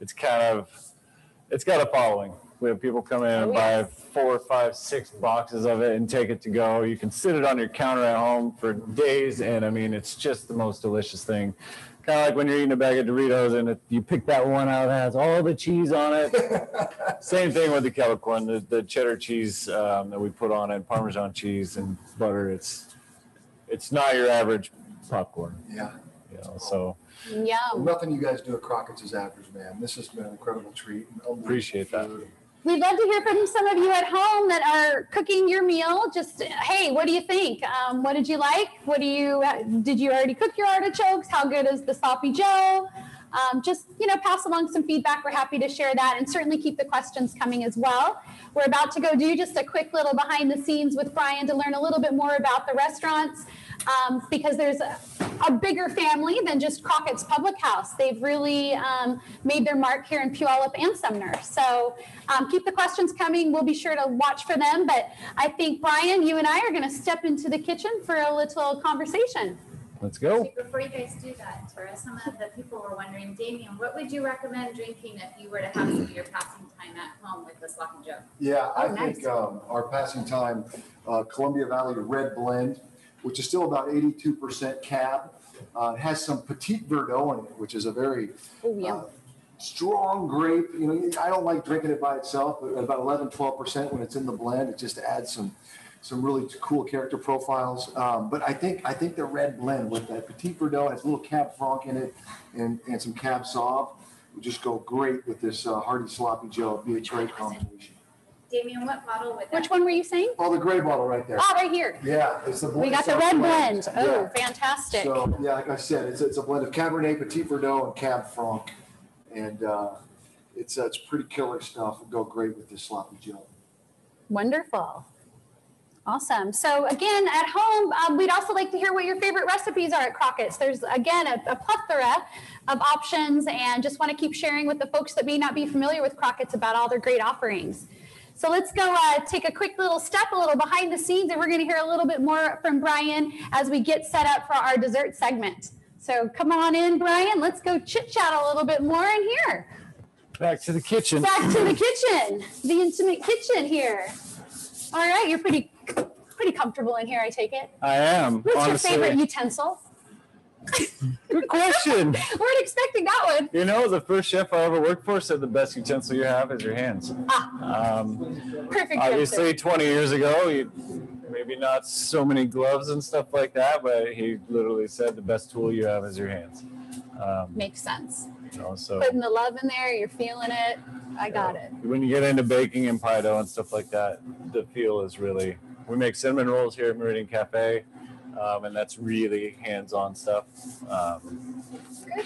It's kind of, it's got a following. We have people come in and Oh, buy yes. four, five, six boxes of it and take it to go. You can sit it on your counter at home for days, and I mean, it's just the most delicious thing. Kind of like when you're eating a bag of Doritos and it, you pick that one out that has all the cheese on it. <laughs> Same thing with the kettle corn, the, the cheddar cheese um, that we put on it, Parmesan cheese and butter. It's it's not your average popcorn, Yeah. you know. So Yum. Nothing you guys do at Crockett's is average, man. This has been an incredible treat. and unbelievable Appreciate that. food. We'd love to hear from some of you at home that are cooking your meal. Just, hey, what do you think? Um, what did you like? What do you, did you already cook your artichokes? How good is the sloppy Joe? Um, just, you know, pass along some feedback. We're happy to share that and certainly keep the questions coming as well. We're about to go do just a quick little behind the scenes with Brian to learn a little bit more about the restaurants um, because there's a, a bigger family than just Crockett's Public House. They've really um, made their mark here in Puyallup and Sumner. So um, keep the questions coming. We'll be sure to watch for them. But I think, Brian, you and I are going to step into the kitchen for a little conversation. let's go. Before you guys do that, Tara, some of the people were wondering, Damon, what would you recommend drinking if you were to have some of your passing time at home with the sloppy Joe? Yeah, I Oh, nice. think um, our passing time, uh, Columbia Valley Red Blend, which is still about 82% cab, uh, has some Petit Verdot in it, which is a very Oh, uh, strong grape. You know, I don't like drinking it by itself, but about 11, 12% when it's in the blend, it just adds some some really cool character profiles. Um, but I think I think the red blend with that Petit Verdot has a little Cab Franc in it and, and some Cab Sauv would just go great with this uh, hearty sloppy Joe. It'd be a great combination. Damon, what bottle would that? Which one were you saying? Oh, the gray bottle right there. Ah, right here. Yeah, it's the. blend. We got it's the our red blend. Oh, Yeah. fantastic. So, yeah, like I said, it's, it's a blend of Cabernet, Petit Verdot, and Cab Franc. And uh, it's, uh, it's pretty killer stuff. It'd go great with this sloppy Joe. Wonderful. Awesome. So again, at home, um, we'd also like to hear what your favorite recipes are at Crockett's. There's again a, a plethora of options, and just want to keep sharing with the folks that may not be familiar with Crockett's about all their great offerings. So let's go uh, take a quick little step, a little behind the scenes, and we're going to hear a little bit more from Brian as we get set up for our dessert segment. So come on in, Brian. Let's go chit chat a little bit more in here. Back to the kitchen. Back to the kitchen, the intimate kitchen here. All right, you're pretty pretty comfortable in here, I take it. I am. What's honestly. your favorite utensil? Good question. We <laughs> weren't expecting that one. You know, the first chef I ever worked for said the best utensil you have is your hands. Um, Perfect obviously, answer. 20 years ago, you, maybe not so many gloves and stuff like that, but he literally said the best tool you have is your hands. Um, Makes sense. you know, so Putting the love in there, you're feeling it. I got it. when you get into baking and pie dough and stuff like that, the feel is really. We make cinnamon rolls here at Meridian Cafe, um, and that's really hands-on stuff. Um,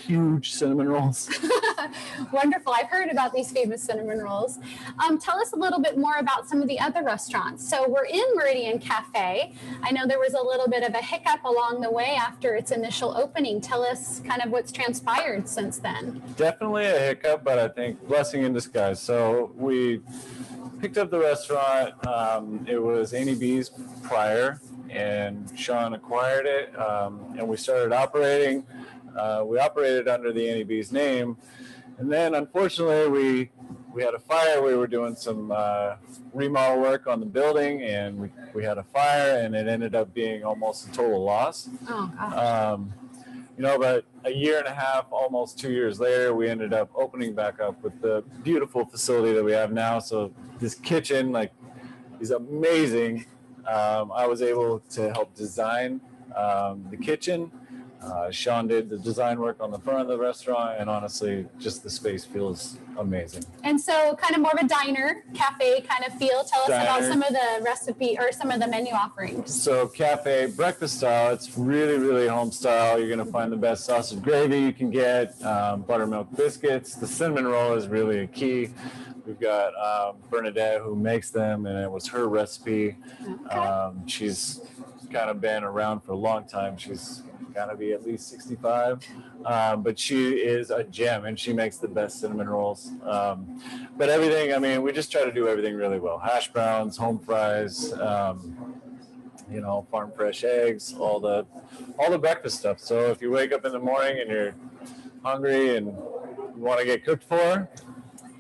huge cinnamon rolls. <laughs> Wonderful. I've heard about these famous cinnamon rolls. Um, tell us a little bit more about some of the other restaurants. So we're in Meridian Cafe. I know there was a little bit of a hiccup along the way after its initial opening. Tell us kind of what's transpired since then. Definitely a hiccup, but I think blessing in disguise. So we picked up the restaurant. Um, it was Annie B's prior, and Sean acquired it, um, and we started operating. Uh, we operated under the Annie B's name, and then unfortunately we we had a fire. We were doing some uh, remodel work on the building, and we, we had a fire, and it ended up being almost a total loss. Oh, gosh. Um, you know, but a year and a half, almost two years later, we ended up opening back up with the beautiful facility that we have now. So this kitchen, like, is amazing. Um, I was able to help design um, the kitchen. Uh, Sean did the design work on the front of the restaurant, and honestly, just the space feels amazing. And so, kind of more of a diner, cafe kind of feel. Tell us about some of the recipe or some of the menu offerings. So cafe breakfast style, it's really, really home style. You're gonna find the best sausage gravy you can get, um, buttermilk biscuits. The cinnamon roll is really a key. We've got um, Bernadette who makes them, and it was her recipe. Okay. Um, she's kind of been around for a long time. She's got to be at least 65, um, but she is a gem, and she makes the best cinnamon rolls. Um, but everything, I mean, we just try to do everything really well. Hash browns, home fries. Um, you know, farm fresh eggs, all the all the breakfast stuff. So if you wake up in the morning and you're hungry and you want to get cooked for,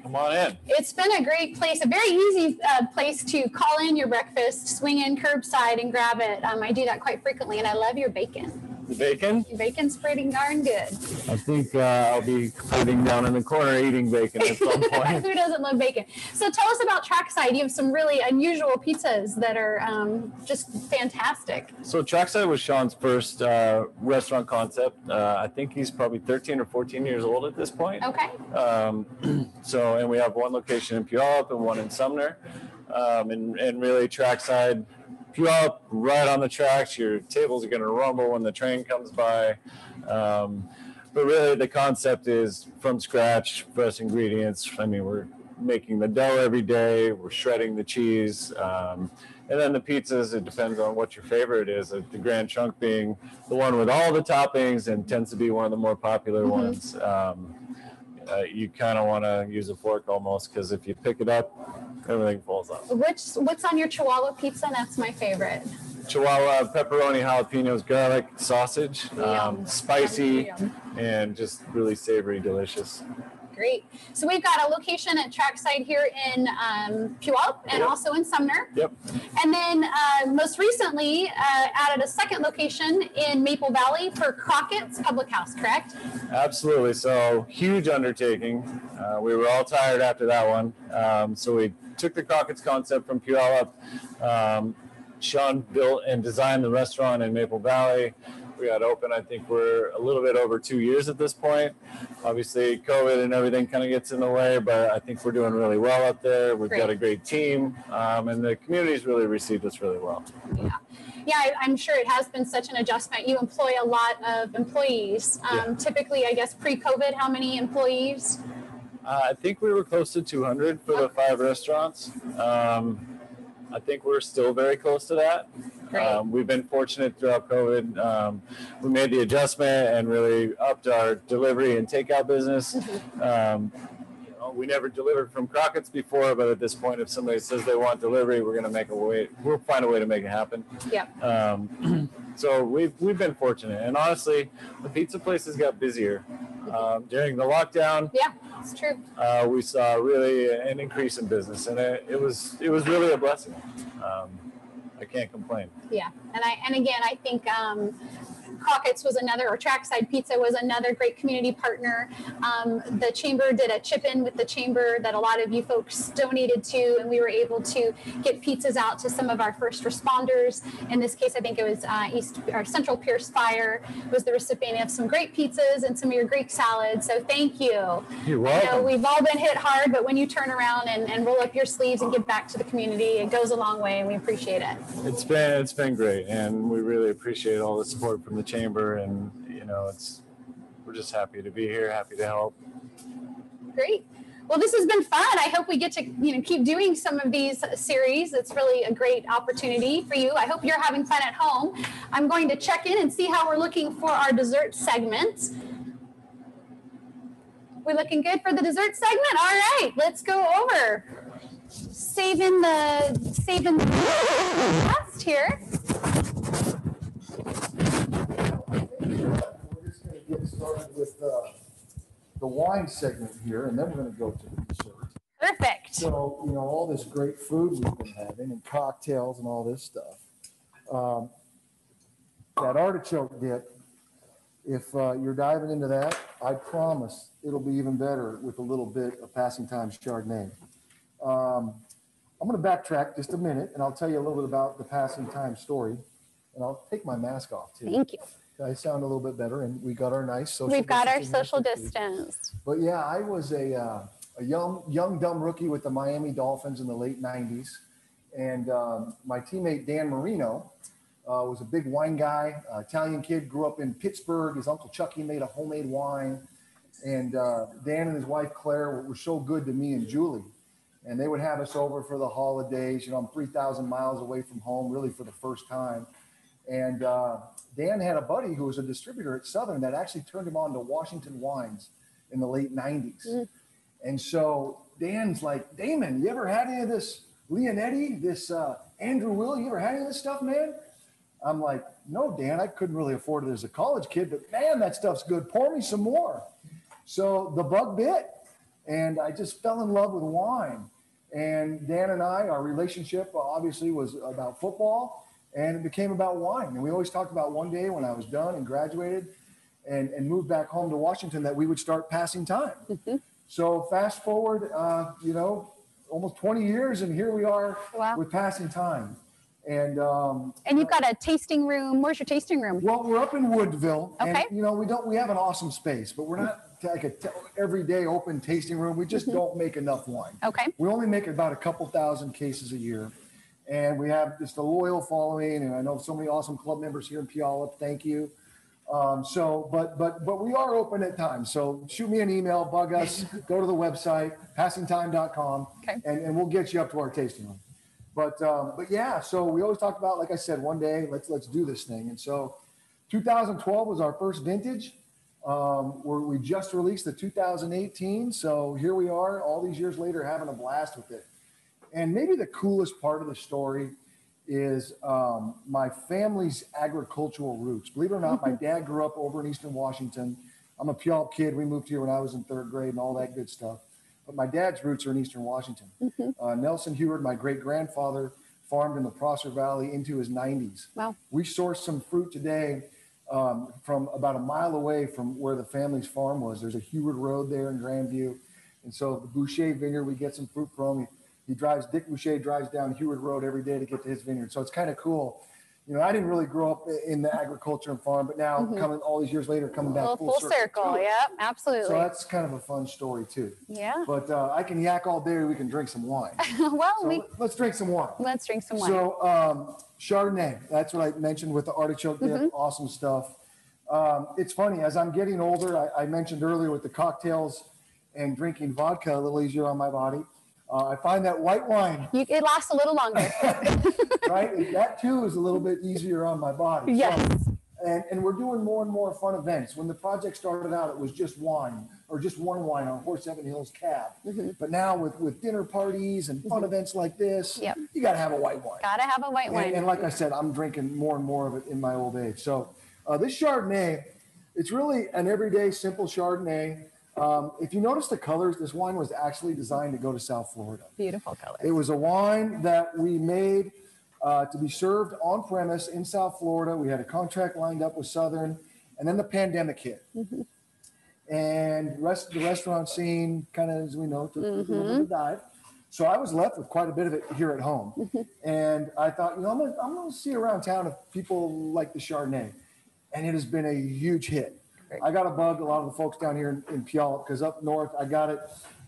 come on in. It's been a great place, a very easy uh, place to call in your breakfast, swing in curbside and grab it. Um, I do that quite frequently, and I love your bacon. The bacon. Bacon's pretty darn good. I think uh, I'll be sitting down in the corner eating bacon at some <laughs> point. Who doesn't love bacon? So tell us about Trackside. You have some really unusual pizzas that are um, just fantastic. so Trackside was Sean's first uh, restaurant concept. Uh, I think he's probably 13 or 14 years old at this point. Okay. Um, <clears throat> so, and we have one location in Puyallup and one in Sumner. Um, and, and really, trackside, Puyallup, right on the tracks. Your tables are going to rumble when the train comes by. Um, but really, the concept is from scratch, fresh ingredients. I mean, we're making the dough every day, we're shredding the cheese. Um, and then the pizzas, it depends on what your favorite is. Uh, The Grand Trunk being the one with all the toppings and tends to be one of the more popular ones. Um, uh, you kind of want to use a fork almost because if you pick it up, everything falls off. Which what's on your Chihuahua pizza? That's my favorite. Chihuahua pepperoni, jalapenos, garlic, sausage, um, spicy, and just really savory, delicious. Great. So we've got a location at Trackside here in um, Puyallup and Yep. also in Sumner. Yep. And then uh, most recently uh, added a second location in Maple Valley for Crockett's Public House, correct? Absolutely. So huge undertaking. Uh, we were all tired after that one. Um, so we took the Crockett's concept from Puyallup. Um, Sean built and designed the restaurant in Maple Valley. We got open, I think we're a little bit over two years at this point. Obviously, COVID and everything kind of gets in the way, but I think we're doing really well up there. We've got a great team, um, and the community's really received us really well. Yeah. Yeah, I, I'm sure it has been such an adjustment. You employ a lot of employees. Um, Yeah. Typically, I guess pre-COVID, how many employees? Uh, I think we were close to 200 for the five restaurants. Um, I think we're still very close to that. Great. Um, we've been fortunate throughout COVID. Um, we made the adjustment and really upped our delivery and takeout business. Um, you know, we never delivered from Crockett's before, but at this point, if somebody says they want delivery, we're going to make a way. We'll find a way to make it happen. Yep. Um, <clears throat> so we've we've been fortunate, and honestly, the pizza places got busier um, during the lockdown Yeah, it's true. uh, we saw really an increase in business, and it, it was it was really a blessing. Um, I can't complain. Yeah, and I and again, I think um, Crockett's was another, or Trackside Pizza was another great community partner. Um, the chamber did a chip in with the chamber that a lot of you folks donated to, and we were able to get pizzas out to some of our first responders. In this case, I think it was uh, East or Central Pierce Fire was the recipient of some great pizzas and some of your Greek salads. So thank you. You're You know, welcome. we've all been hit hard, but when you turn around and, and roll up your sleeves and give back to the community, it goes a long way, and we appreciate it. It's been it's been great, and we really appreciate all the support from the chamber, and you know it's we're just happy to be here, happy to help. Great. Well, this has been fun. I hope we get to you know keep doing some of these series. It's really a great opportunity for you. I hope you're having fun at home. I'm going to check in and see how we're looking for our dessert segment. We're looking good for the dessert segment? All right, let's go over. Saving the saving the best here. We're just gonna get started with uh, the wine segment here, and then we're gonna go to the dessert. Perfect. So, you know, all this great food we've been having and cocktails and all this stuff. Um, That artichoke dip, if uh, you're diving into that, I promise it'll be even better with a little bit of passing time Chardonnay. Um, I'm gonna backtrack just a minute and I'll tell you a little bit about the passing time story. And I'll take my mask off too. Thank you. I sound a little bit better and we got our nice social. We've got our social distance. But yeah, I was a, uh, a young, young dumb rookie with the Miami Dolphins in the late '90s, and um, my teammate Dan Marino uh, was a big wine guy, uh, Italian kid, grew up in Pittsburgh. His uncle Chucky made a homemade wine, and uh, Dan and his wife Claire were, were so good to me and Julie, and they would have us over for the holidays. You know, I'm 3,000 miles away from home, really for the first time. And uh, Dan had a buddy who was a distributor at Southern that actually turned him on to Washington wines in the late 90s. And so Dan's like, Damon, you ever had any of this Leonetti, this uh, Andrew Will? You ever had any of this stuff, man? I'm like, no, Dan, I couldn't really afford it as a college kid, but man, that stuff's good. Pour me some more. So the bug bit, and I just fell in love with wine. And Dan and I, our relationship obviously was about football. And it became about wine. And we always talked about one day when I was done and graduated and, and moved back home to Washington that we would start passing time. So fast forward, uh, you know, almost 20 years, and here we are Wow. with passing time. And um, And you've got a tasting room. Where's your tasting room? well, we're up in Woodinville, and Okay. you know we don't we have an awesome space, but we're not like a t- everyday open tasting room. We Mm-hmm. just don't make enough wine. Okay. We only make about a couple thousand cases a year, and we have just a loyal following. And I know so many awesome club members here in Puyallup. Thank you. Um, so, but but but we are open at times. So shoot me an email, bug us, <laughs> go to the website passingtime.com, Okay. and and we'll get you up to our tasting room. But um, but yeah, so we always talk about, like I said, one day let's let's do this thing. And so, 2012 was our first vintage. Um, where we just released the 2018. So here we are, all these years later, having a blast with it. And maybe the coolest part of the story is um, my family's agricultural roots. Believe it or not, my dad grew up over in Eastern Washington. I'm a Puyallup kid. We moved here when I was in third grade and all that good stuff. But my dad's roots are in Eastern Washington. Uh, Nelson Huard, my great grandfather, farmed in the Prosser Valley into his 90s. Wow. We sourced some fruit today um, from about a mile away from where the family's farm was. There's a Huard Road there in Grandview. And so the Boushey Vineyard, we get some fruit from. He, drives, Dick Boushey drives down Huard Road every day to get to his vineyard. So it's kind of cool. You know, I didn't really grow up in the agriculture and farm, but now coming all these years later, coming back Well, full, full circle. Yeah, absolutely. So that's kind of a fun story too. Yeah. But uh, I can yak all day. We can drink some wine. <laughs> well, So we let's drink some wine. let's drink some wine. So um, Chardonnay, that's what I mentioned with the artichoke dip. Mm-hmm. Awesome stuff. Um, it's funny as I'm getting older. I, I mentioned earlier with the cocktails and drinking vodka a little easier on my body. Uh, I find that white wine, you, it lasts a little longer. <laughs> right? that too is a little bit easier on my body. So- yes. and, and we're doing more and more fun events. When the project started out, it was just wine or just one wine on Horse Heaven Hills Cab. But now with, with dinner parties and fun events like this, Mm-hmm. Yep. you got to have a white wine. Gotta have a white And, wine. and like I said, I'm drinking more and more of it in my old age. So uh, this Chardonnay, it's really an everyday simple Chardonnay. Um, if you notice the colors, this wine was actually designed to go to South Florida. Beautiful color. It was a wine that we made uh, to be served on premise in South Florida. We had a contract lined up with Southern, and then the pandemic hit. And rest the restaurant scene, kind of as we know, took, took a little bit of a dive. So I was left with quite a bit of it here at home. and I thought, you know, I'm I'm gonna see around town if people like the Chardonnay. And it has been a huge hit. I got a bug a lot of the folks down here in, in Puyallup because up north I got it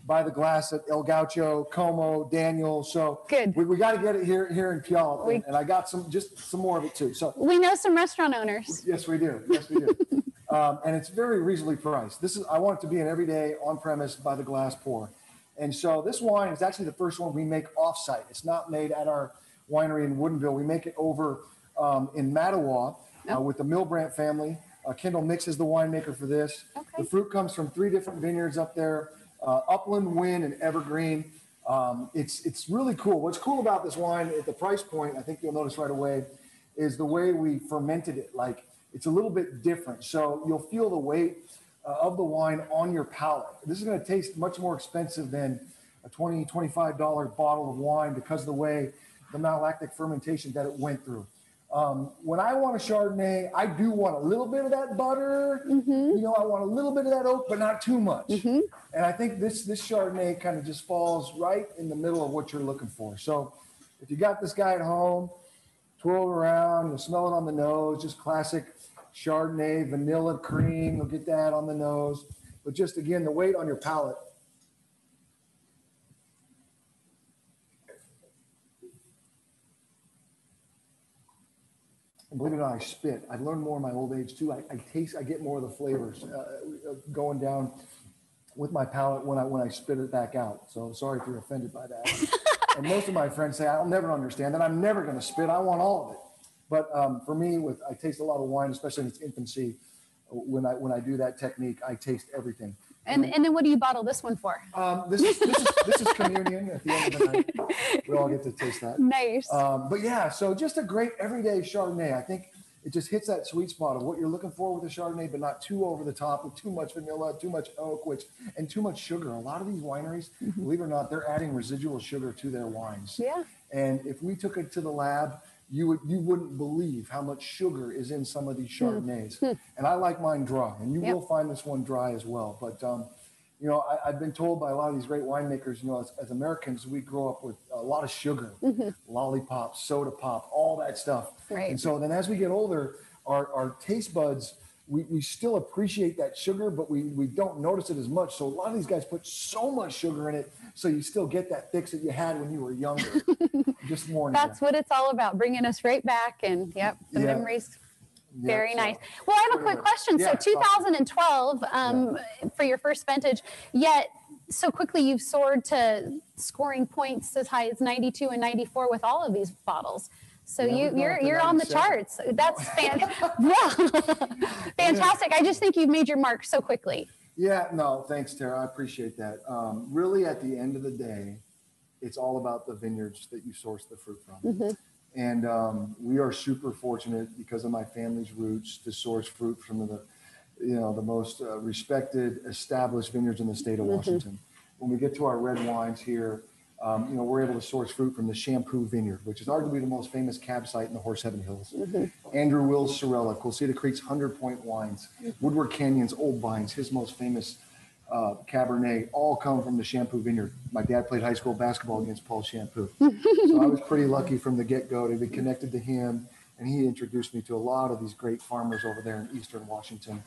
by the glass at El Gaucho, Como, Daniel. So Good. we, we got to get it here here in Puyallup, We- and, and I got some just some more of it too. So We know some restaurant owners. yes, we do. Yes, we do. <laughs> um, and it's very reasonably priced. This is I want it to be an everyday on premise by the glass pour. And so this wine is actually the first one we make offsite. It's not made at our winery in Woodinville. We make it over um, in Mattawa uh, with the Milbrandt family. Uh, Kendall Mix is the winemaker for this. Okay. The fruit comes from three different vineyards up there, uh, Upland, Wynn, and Evergreen. Um, it's it's really cool. What's cool about this wine at the price point, I think you'll notice right away, is the way we fermented it. Like it's a little bit different. So you'll feel the weight uh, of the wine on your palate. This is going to taste much more expensive than a 20 $25 bottle of wine because of the way the malolactic fermentation that it went through. Um, when I want a Chardonnay, I do want a little bit of that butter. You know, I want a little bit of that oak, but not too much. And I think this this Chardonnay kind of just falls right in the middle of what you're looking for. So if you got this guy at home, twirl it around, you smell it on the nose, just classic Chardonnay, vanilla cream. You'll get that on the nose. But just again, the weight on your palate. And believe it or not, I spit. I've learned more in my old age too. I, I taste, I get more of the flavors uh, uh, going down with my palate when I when I spit it back out. So sorry if you're offended by that. <laughs> and most of my friends say I'll never understand that. I'm never going to spit. I want all of it. But um, for me, with I taste a lot of wine, especially in its infancy. When I when I do that technique, I taste everything. And and then what do you bottle this one for? Um, this is this is this is communion at the end of the night. We all get to taste that. Nice. Um, but yeah, so just a great everyday Chardonnay. I think it just hits that sweet spot of what you're looking for with a Chardonnay, but not too over the top with too much vanilla, too much oak, which and too much sugar. A lot of these wineries, believe it or not, they're adding residual sugar to their wines. yeah. And if we took it to the lab you would you wouldn't believe how much sugar is in some of these hmm. Chardonnays. Hmm. And I like mine dry, and you Yep. will find this one dry as well. But um, you know, I, I've been told by a lot of these great winemakers, you know, as, as Americans, we grow up with a lot of sugar, mm-hmm. lollipops, soda pop, all that stuff. Right. And so then as we get older, our, our taste buds, we, we still appreciate that sugar, but we, we don't notice it as much. So a lot of these guys put so much sugar in it, so you still get that fix that you had when you were younger. <laughs> Just more. That's what it's all about, bringing us right back and, yep, the Yeah. memories. Very so- nice. Well, I have a quick question. So 2012, um, for your first vintage, yet so quickly you've soared to scoring points as high as 92 and 94 with all of these bottles. So you you're you're on the charts. That's <laughs> fan- <laughs> yeah. fantastic. I just think you've made your mark so quickly. Yeah, no, thanks, Tara. I appreciate that. Um, really, at the end of the day, it's all about the vineyards that you source the fruit from. And um, we are super fortunate because of my family's roots to source fruit from the, you know, the most uh, respected, established vineyards in the state of Washington. When we get to our red wines here, um, you know, we're able to source fruit from the Champoux Vineyard, which is arguably the most famous cab site in the Horse Heaven Hills. Andrew Wills Sorella, Quilceda Creek's 100 Point Wines, Woodward Canyon's Old Vines, his most famous uh, Cabernet, all come from the Champoux Vineyard. My dad played high school basketball against Paul Champoux. <laughs> so I was pretty lucky from the get go to be connected to him. And he introduced me to a lot of these great farmers over there in Eastern Washington.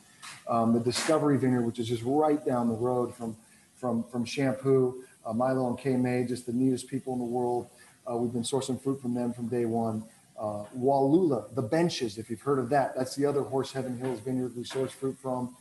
Um, the Discovery Vineyard, which is just right down the road from, from, from Champoux, uh, Milo and Kay May, just the neatest people in the world. Uh, we've been sourcing fruit from them from day one. Uh, Wallula, the benches, if you've heard of that, that's the other Horse Heaven Hills vineyard we source fruit from.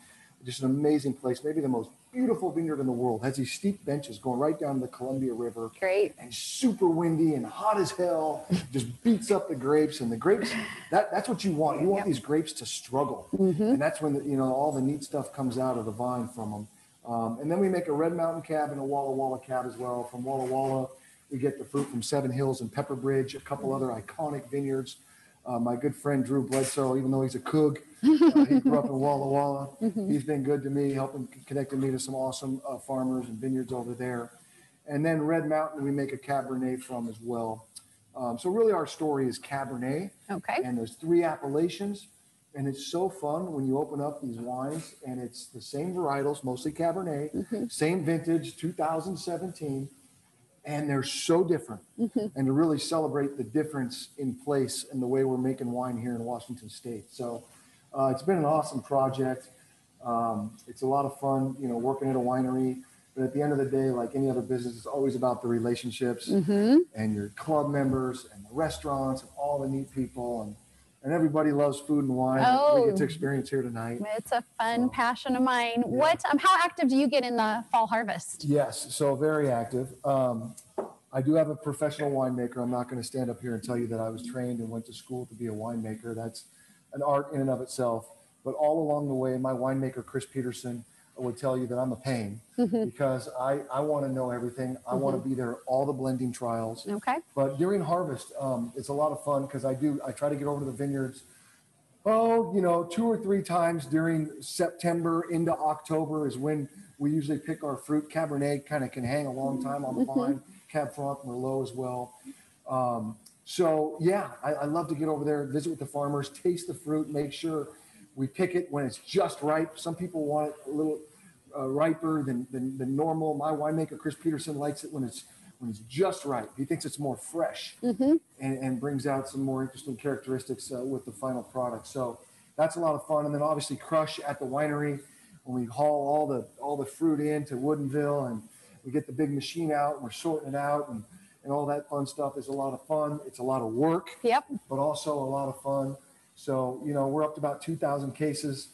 Just an amazing place, maybe the most beautiful vineyard in the world. Has these steep benches going right down the Columbia River Great. and super windy and hot as hell. Just beats up the grapes and the grapes. That that's what you want. You want these grapes to struggle, and that's when the, you know all the neat stuff comes out of the vine from them. Um, and then we make a Red Mountain cab and a Walla Walla cab as well. From Walla Walla, we get the fruit from Seven Hills and Pepper Bridge, a couple other iconic vineyards. Uh, my good friend Drew Bledsoe, even though he's a Coog, uh, he grew up in Walla Walla. <laughs> He's been good to me, helping connecting me to some awesome uh, farmers and vineyards over there. And then Red Mountain, we make a Cabernet from as well. Um, so really, our story is Cabernet, Okay. and there's three appellations, and it's so fun when you open up these wines, and it's the same varietals, mostly Cabernet, same vintage, 2017, and they're so different. And to really celebrate the difference in place and the way we're making wine here in Washington State. So uh, it's been an awesome project. Um, it's a lot of fun, you know, working at a winery. But at the end of the day, like any other business, it's always about the relationships and your club members and the restaurants and all the neat people and and everybody loves food and wine. that We Oh. get to experience here tonight. It's a fun passion of mine. What, um, how active do you get in the fall harvest? Yes, so very active. Um, I do have a professional winemaker. I'm not going to stand up here and tell you that I was trained and went to school to be a winemaker. That's an art in and of itself. But all along the way, my winemaker, Chris Peterson, would tell you that I'm a pain because I, I want to know everything. I want to be there all the blending trials. Okay. But during harvest, um, it's a lot of fun because I do, I try to get over to the vineyards. Oh, you know, two or three times during September into October is when we usually pick our fruit. Cabernet kind of can hang a long time on the vine. Cab Franc, Merlot as well. Um, so yeah, I, I love to get over there, visit with the farmers, taste the fruit, make sure we pick it when it's just ripe. Some people want it a little uh, riper than, than than normal. My winemaker Chris Peterson likes it when it's when it's just right. He thinks it's more fresh and, and brings out some more interesting characteristics uh, with the final product. So that's a lot of fun. And then obviously crush at the winery when we haul all the all the fruit in to Woodinville and we get the big machine out and we're sorting it out and, and all that fun stuff is a lot of fun. It's a lot of work Yep. but also a lot of fun. So, you know, we're up to about 2,000 cases,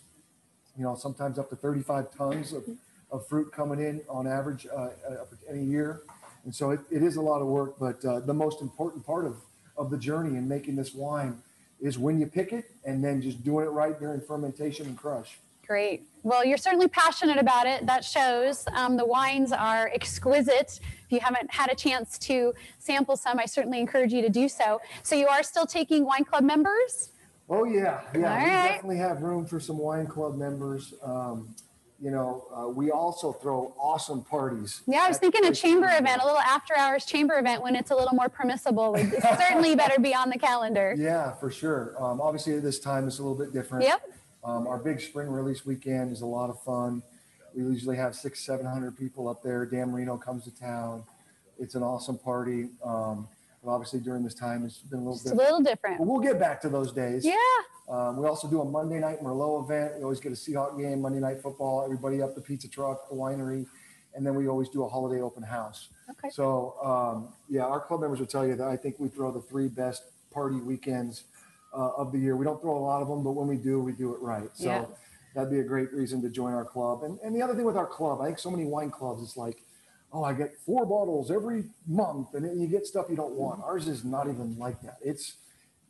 you know, sometimes up to 35 tons of, of fruit coming in on average uh, uh, any year. And so it, it is a lot of work, but uh, the most important part of, of the journey in making this wine is when you pick it and then just doing it right during fermentation and crush. Great. Well, you're certainly passionate about it. That shows. Um, the wines are exquisite. If you haven't had a chance to sample some, I certainly encourage you to do so. So you are still taking wine club members? Oh yeah, yeah. All we right. definitely have room for some wine club members. Um, you know, uh, we also throw awesome parties. Yeah, I was thinking a chamber Studio. event, a little after hours chamber event when it's a little more permissible would <laughs> certainly better be on the calendar. Yeah, for sure. Um, obviously, at this time, it's a little bit different. Yep. Um, our big spring release weekend is a lot of fun. We usually have six, seven hundred people up there. Dan Marino comes to town. It's an awesome party. Um, but obviously, during this time, it's been a little Just a different. little But different. we'll get back to those days. Yeah. Um, we also do a Monday night Merlot event. We always get a Seahawk game, Monday night football, everybody up the pizza truck, the winery, and then we always do a holiday open house. Okay. So, um, yeah, our club members will tell you that I think we throw the three best party weekends uh, of the year. We don't throw a lot of them, but when we do, we do it right. So Yeah. that'd be a great reason to join our club. And, and the other thing with our club, I think so many wine clubs, it's like, oh, I get four bottles every month, and then you get stuff you don't want. Ours is not even like that. It's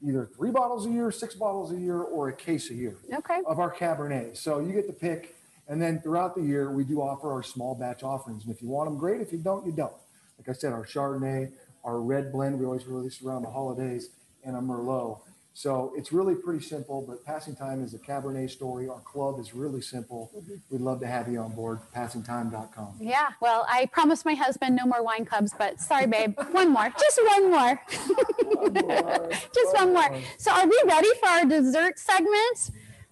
either three bottles a year, six bottles a year, or a case a year Okay. of our Cabernet. So you get to pick. And then throughout the year, we do offer our small batch offerings. And if you want them, great. If you don't, you don't. Like I said, our Chardonnay, our red blend, we always release around the holidays, and a Merlot. So it's really pretty simple, but Passing Time is a Cabernet story. Our club is really simple. Mm-hmm. We'd love to have you on board, passingtime.com. Yeah. Well, I promised my husband no more wine clubs, but sorry, babe. One more. Just one more. <laughs> <laughs> Just one more. So are we ready for our dessert segment?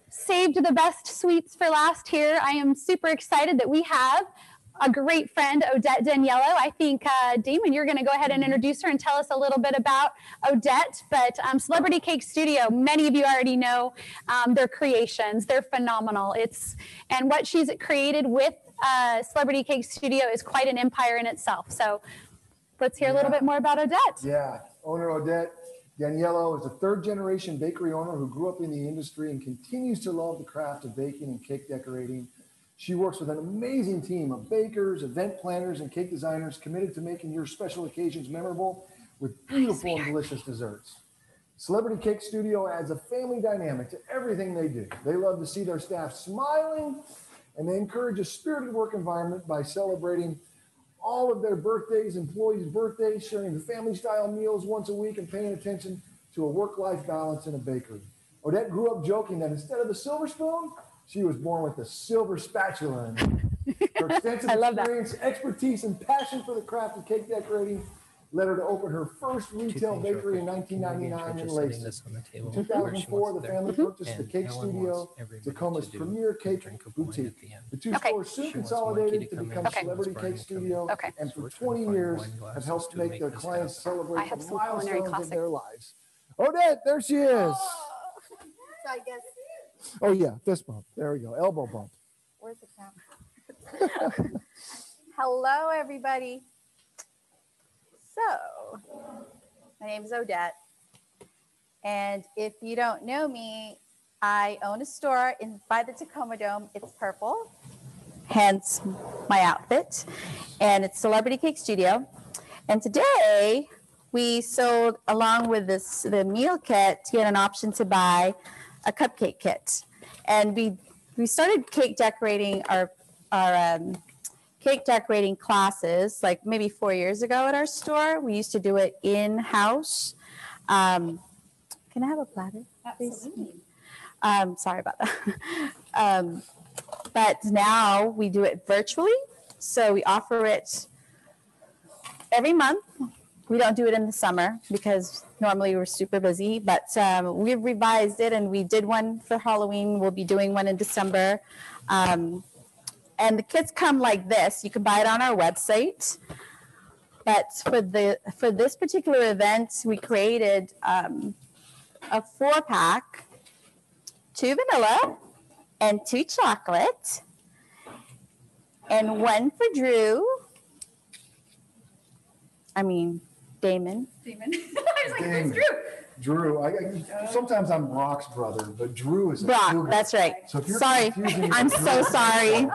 Saved the best sweets for last here. I am super excited that we have a great friend, Odette D'Aniello. I think, uh, Damon, you're going to go ahead and introduce her and tell us a little bit about Odette. But um, Celebrity Cake Studio, many of you already know um, their creations. They're phenomenal. It's and what she's created with uh, Celebrity Cake Studio is quite an empire in itself. So let's hear a little bit more about Odette. Yeah, owner Odette D'Aniello is a third generation bakery owner who grew up in the industry and continues to love the craft of baking and cake decorating. She works with an amazing team of bakers, event planners, and cake designers committed to making your special occasions memorable with beautiful and delicious desserts. Celebrity Cake Studio adds a family dynamic to everything they do. They love to see their staff smiling and they encourage a spirited work environment by celebrating all of their birthdays, employees' birthdays, sharing the family style meals once a week, and paying attention to a work life balance in a bakery. Odette grew up joking that instead of the silver spoon, she was born with a silver spatula. And <laughs> her extensive I love that. experience, expertise, and passion for the craft of cake decorating led her to open her first retail bakery in 1999 in Lacey. In 2004, the family mm-hmm. purchased the Cake Studio, Tacoma's premier cake boutique. The two Okay. stores soon consolidated to become Okay. Celebrity Cake Studio, Okay. and for 20 years have helped make their clients celebrate the milestones of classics. their lives. Odette, there she is. Oh. So I guess <laughs> Oh yeah, fist bump. There we go, elbow bump. Where's the camera? <laughs> Hello, everybody. So, my name is Odette. And if you don't know me, I own a store in by the Tacoma Dome. It's purple, hence my outfit. And it's Celebrity Cake Studio. And today we sold along with this the meal kit, you get an option to buy a cupcake kit. And we we started cake decorating our our um, cake decorating classes like maybe four years ago at our store. We used to do it in house. Um, can I have a platter? please? Absolutely. Um, sorry about that. <laughs> um, but now we do it virtually. So we offer it every month. We don't do it in the summer because normally we're super busy, but um, we've revised it and we did one for Halloween. We'll be doing one in December. Um, and the kits come like this. You can buy it on our website. But for the for this particular event, we created um, a four pack two vanilla and two chocolate, and one for Drew. I mean, Damon. Damon. <laughs> I was like, where's Damon. Drew? Drew, I, I sometimes I'm Brock's brother, but Drew is a Brock, cougar. that's right. So if you're Sorry, confusing it I'm with so Drew- sorry.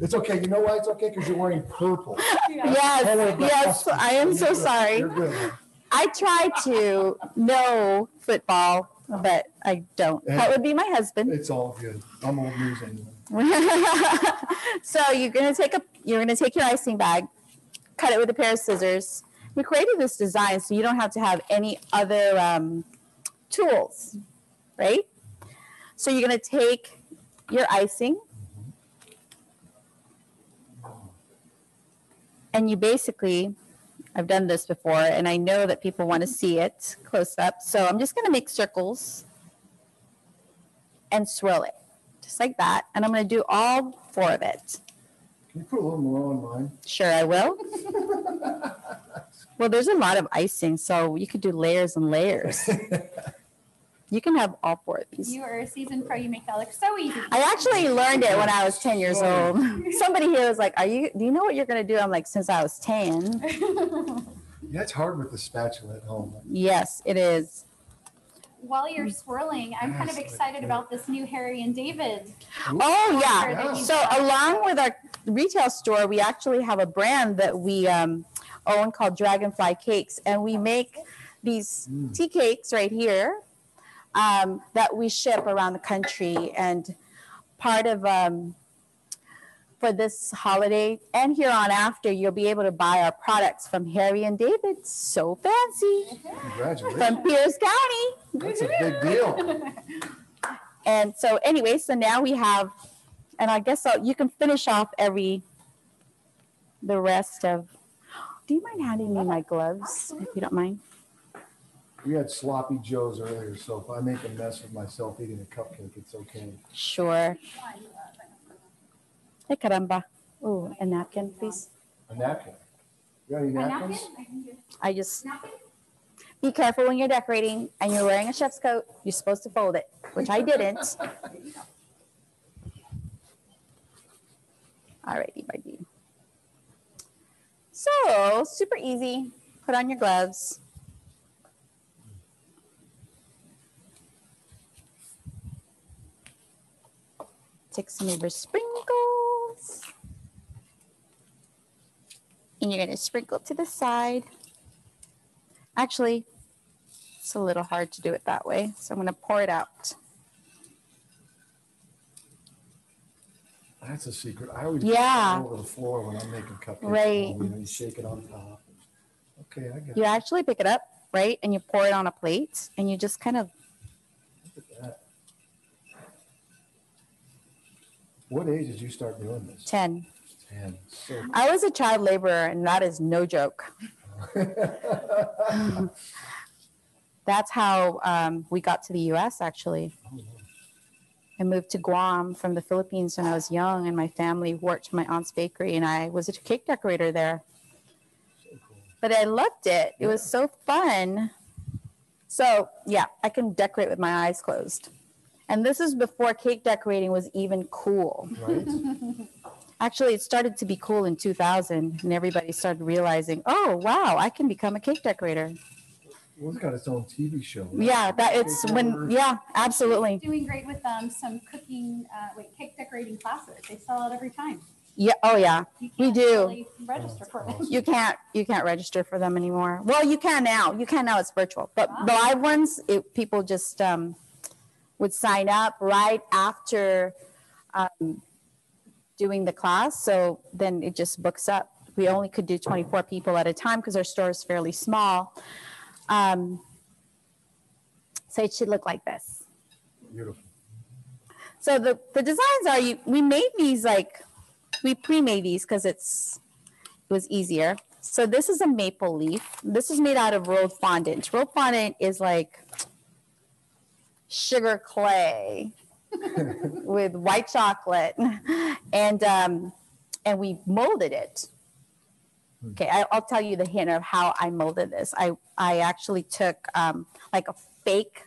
It's okay. You know why it's okay? Because you're wearing purple. Yes, of the yes, costume. I am so You're good. sorry. You're good. I try to know football, but I don't. That would be my husband. It's all good. I'm old news anyway. <laughs> so you're gonna take a you're gonna take your icing bag, cut it with a pair of scissors. We created this design so you don't have to have any other um, tools, right? So you're gonna take your icing and you basically, I've done this before, and I know that people want to see it close up. So I'm just going to make circles and swirl it, just like that. And I'm going to do all four of it. Can you put a little more on mine? Sure, I will. <laughs> well, there's a lot of icing, so you could do layers and layers. <laughs> You can have all four of these. You are a seasoned pro. You make that look so easy. I actually learned it when I was 10 years old. <laughs> Somebody here was like, Are you, do you know what you're going to do? I'm like, Since I was 10. <laughs> Yeah, it's hard with the spatula at home. Yes, it is. While you're swirling, I'm kind of excited about this new Harry and David. Oh, yeah. that So, along with our retail store, we actually have a brand that we um, own called Dragonfly Cakes, and we make these tea cakes right here um, that we ship around the country. And part of um, for this holiday and here on after, you'll be able to buy our products from Harry and David. So fancy Congratulations. from Pierce County. That's a big deal. <laughs> And so, anyway, so now we have, and I guess I'll, you can finish off every, the rest of. Do you mind handing me my gloves, if you don't mind? We had sloppy joes earlier, so if I make a mess of myself eating a cupcake, it's okay. Sure. Hey, caramba. Oh, a napkin, please. A napkin. You got any A napkin? napkins? I can do I just be careful when you're decorating and you're wearing a chef's coat. You're supposed to fold it, which I didn't. <laughs> Alrighty, my D. So super easy. Put on your gloves. Take some of your sprinkles. And you're gonna sprinkle to the side. Actually, it's a little hard to do it that way, so I'm gonna pour it out. That's a secret. I always Yeah. over the floor when I'm making cupcakes. Right. You know, you shake it on top. Okay, I got You it. actually pick it up, right, and you pour it on a plate, and you just kind of Look at that. What age did you start doing this? 10. Ten. So I was a child laborer, and that is no joke. <laughs> <laughs> That's how um, we got to the US, actually. I moved to Guam from the Philippines when I was young, and my family worked my aunt's bakery, and I was a cake decorator there. But I loved it. It was so fun. So, yeah, I can decorate with my eyes closed. And this is before cake decorating was even cool. right? <laughs> Actually, it started to be cool in 2000, and everybody started realizing, oh, wow, I can become a cake decorator. Well, it's got its own TV show. right? Yeah, that it's when, yeah, absolutely. Doing great with um, some cooking, uh, wait, cake decorating classes. They sell out every time. Yeah, oh, yeah. You We can't do. really Register for it. You can't, you can't register for them anymore. Well, you can now. You can now. It's virtual. But the live ones, it, people just um, would sign up right after um, doing the class. So then it just books up. We only could do 24 people at a time because our store is fairly small. Um, so it should look like this. Beautiful. So the, the designs are you we made these like we pre-made these because it's it was easier. So this is a maple leaf. This is made out of rolled fondant. Rolled fondant is like sugar clay <laughs> with white chocolate, and um, and we molded it. Okay, I, I'll tell you the hint of how I molded this. I I actually took um, like a fake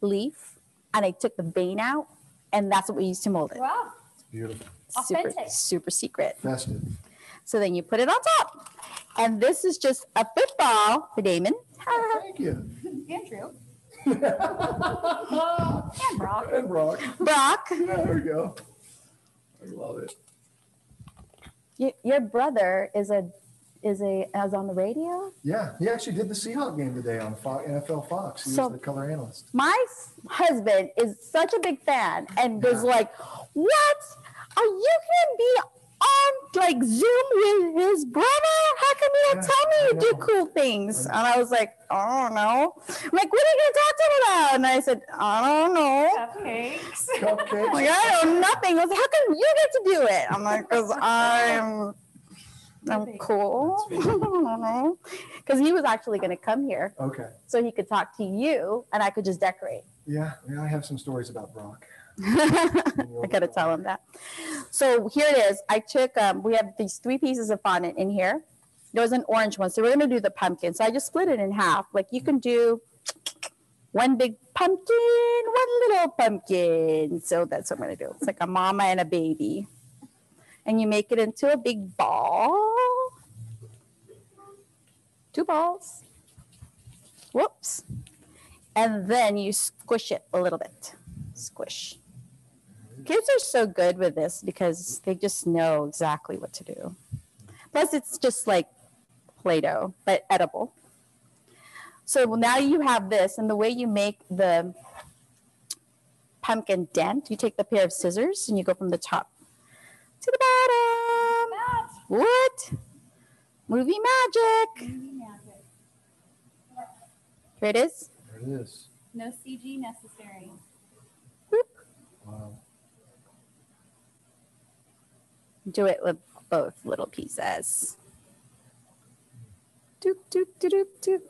leaf, and I took the vein out, and that's what we used to mold it. Wow. It's beautiful. Super Authentic. super secret. Festive. So then you put it on top, and this is just a football for Damon. <laughs> Thank you. Andrew. <laughs> and Brock. And Brock. Brock. Brock, There we go. I love it. Y- your brother is a is a as on the radio. Yeah, he actually did the Seahawk game today on Fo- NFL Fox. He So- was the color analyst. My husband is such a big fan and was like, "What? Are you gonna be on like Zoom with his brother? How come you don't Yeah, tell me I you do cool things?" And I was like, "I don't know." I'm like, "What are you gonna talk to him about?" And I said, "I don't know." Cupcakes. <laughs> Cupcakes. Like, I know nothing. I was like, how come you get to do it? I'm like, because I'm I'm cool. Because <laughs> he was actually going to come here Okay. so he could talk to you and I could just decorate. Yeah, yeah, I have some stories about Brock. <laughs> I gotta tell him that. So here it is. I took, um, we have these three pieces of fondant in here. There was an orange one. So we're gonna do the pumpkin. So I just split it in half. Like you can do one big pumpkin, one little pumpkin. So that's what I'm gonna do. It's like a mama and a baby. And you make it into a big ball. Two balls. Whoops. And then you squish it a little bit. Squish. Kids are so good with this because they just know exactly what to do. Plus, it's just like Play Doh, but edible. So now you have this, and the way you make the pumpkin dent, you take the pair of scissors and you go from the top to the bottom. What? Movie magic. Here it is. There it is. No CG necessary. Wow. Do it with both little pieces. Doop, doop, doop, doop,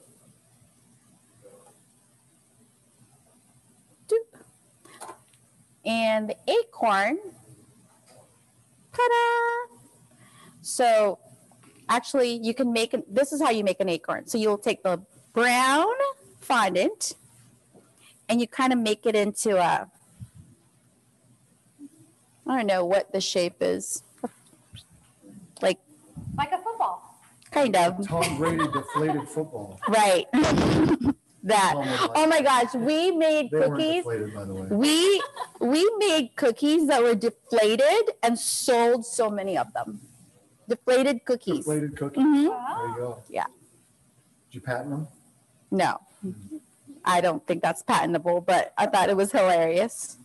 doop. And the acorn. Ta-da! So actually you can make, an- this is how you make an acorn. So you'll take the brown fondant and you kind of make it into a, I don't know what the shape is. Like, Like a football. kind of. Tom Brady deflated football. <laughs> Right. <laughs> that. Tom Oh my gosh, we made They weren't cookies. deflated, by the way. We we made cookies that were deflated and sold so many of them. Deflated cookies. Deflated cookies. Mhm. There you go. Yeah. Did you patent them? No. I don't think that's patentable, but I thought it was hilarious.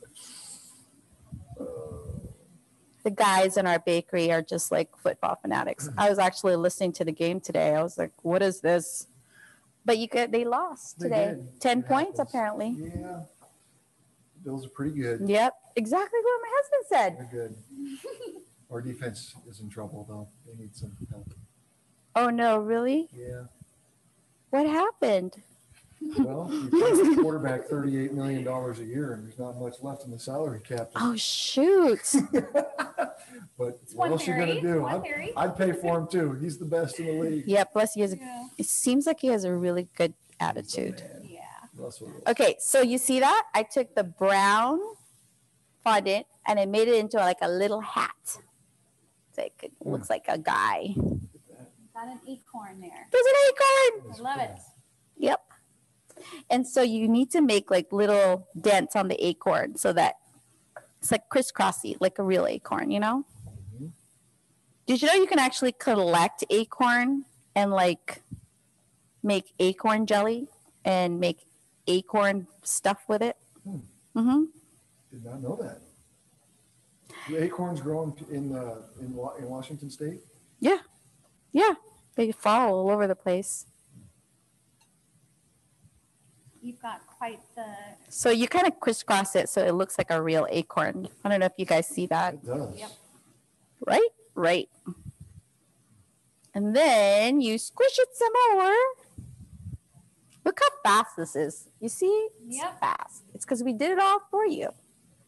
The guys in our bakery are just like football fanatics. Mm-hmm. I was actually listening to the game today. I was like, what is this? But you could they lost They today. did. 10 It points happens. apparently. Yeah. Bills are pretty good. Yep, exactly what my husband said. They're good. <laughs> Our defense is in trouble though. They need some help. Oh no, really? Yeah. What happened? Well, you pay the quarterback thirty-eight million dollars a year and there's not much left in the salary cap. Oh shoot. <laughs> But what one else you gonna theory, do? one I'd, theory. I'd pay for him too. He's the best in the league. yeah, plus he has a, Yeah. it seems like he has a really good attitude. Yeah. Russell Wilson. Okay, so you see that? I took the brown fondant and I made it into like a little hat. It's like it looks hmm. like a guy. Got an acorn there. There's an acorn. I love it. Yep. And so you need to make like little dents on the acorn so that it's like crisscrossy, like a real acorn, you know? Mhm. Did you know you can actually collect acorn and like make acorn jelly and make acorn stuff with it? Hmm. Mm-hmm. Did not know that. Do acorns grow in, in, uh, in, in Washington State? Yeah. Yeah. They fall all over the place. You've got quite the. So you kind of crisscross it so it looks like a real acorn. I don't know if you guys see that. It does. Yep. Right? Right. And then you squish it some more. Look how fast this is. You see? It's Yep. fast. It's because we did it all for you.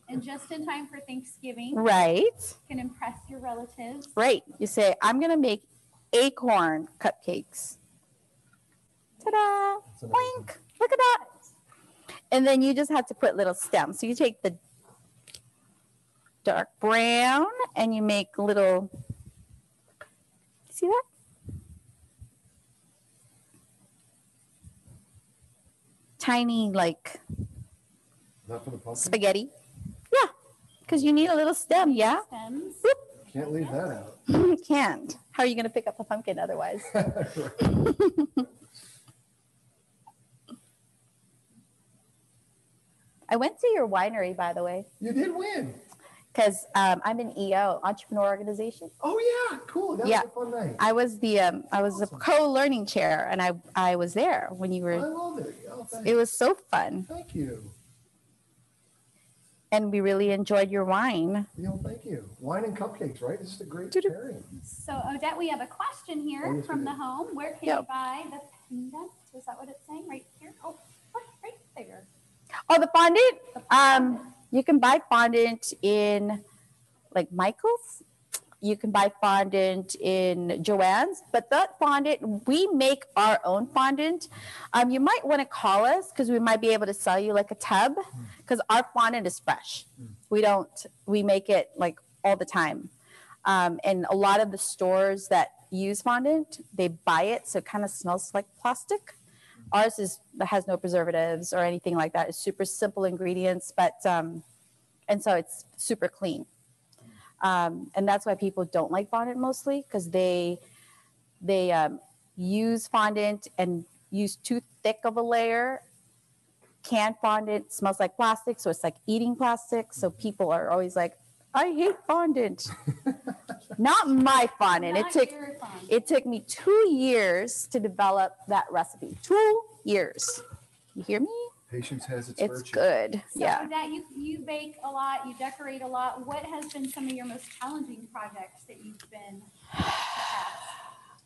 And just in time for Thanksgiving, Right? can impress your relatives. Right. You say, I'm going to make acorn cupcakes. Ta-da! That's amazing. Boink! Look at that. And then you just have to put little stems. So you take the dark brown and you make little. See that? Tiny like Not for the pumpkin? spaghetti. Yeah, because you need a little stem. Yeah, Stems. Can't leave that out. you <laughs> can't. How are you going to pick up a pumpkin otherwise? <laughs> <laughs> I went to your winery, by the way, You did win. because um, I'm an EO, entrepreneur organization. Oh, yeah. Cool. That Yeah. was a fun night. I was the um, I was a co-learning chair, and I I was there when you were. I were. love it. Oh, It was so fun. thank you. and we really enjoyed your wine. You know, thank you. Wine and cupcakes, right? This is a great Doo-doo. pairing. So Odette, we have a question Oh, here yes, from the home. Where can Yep. you buy the pendant? Is that what it's saying right here? Oh, look, right there. Oh, the fondant. Um, you can buy fondant in like Michael's. You can buy fondant in JoAnn's, but that fondant we make our own fondant. Um, you might want to call us because we might be able to sell you like a tub because our fondant is fresh. We don't. We make it like all the time, um, and a lot of the stores that use fondant they buy it so it kind of smells like plastic. Ours is has no preservatives or anything like that. It's super simple ingredients, but um, and so it's super clean. Um, and that's why people don't like fondant mostly because they they um, use fondant and use too thick of a layer. Canned fondant smells like plastic, so it's like eating plastic. So people are always like, "I hate fondant." <laughs> Not my fun. And It took your it took me two years to develop that recipe. Two years. You hear me? Patience has its, It's virtue. good. So Yeah. Odette, you, you bake a lot, you decorate a lot. What has been some of your most challenging projects that you've been? <sighs>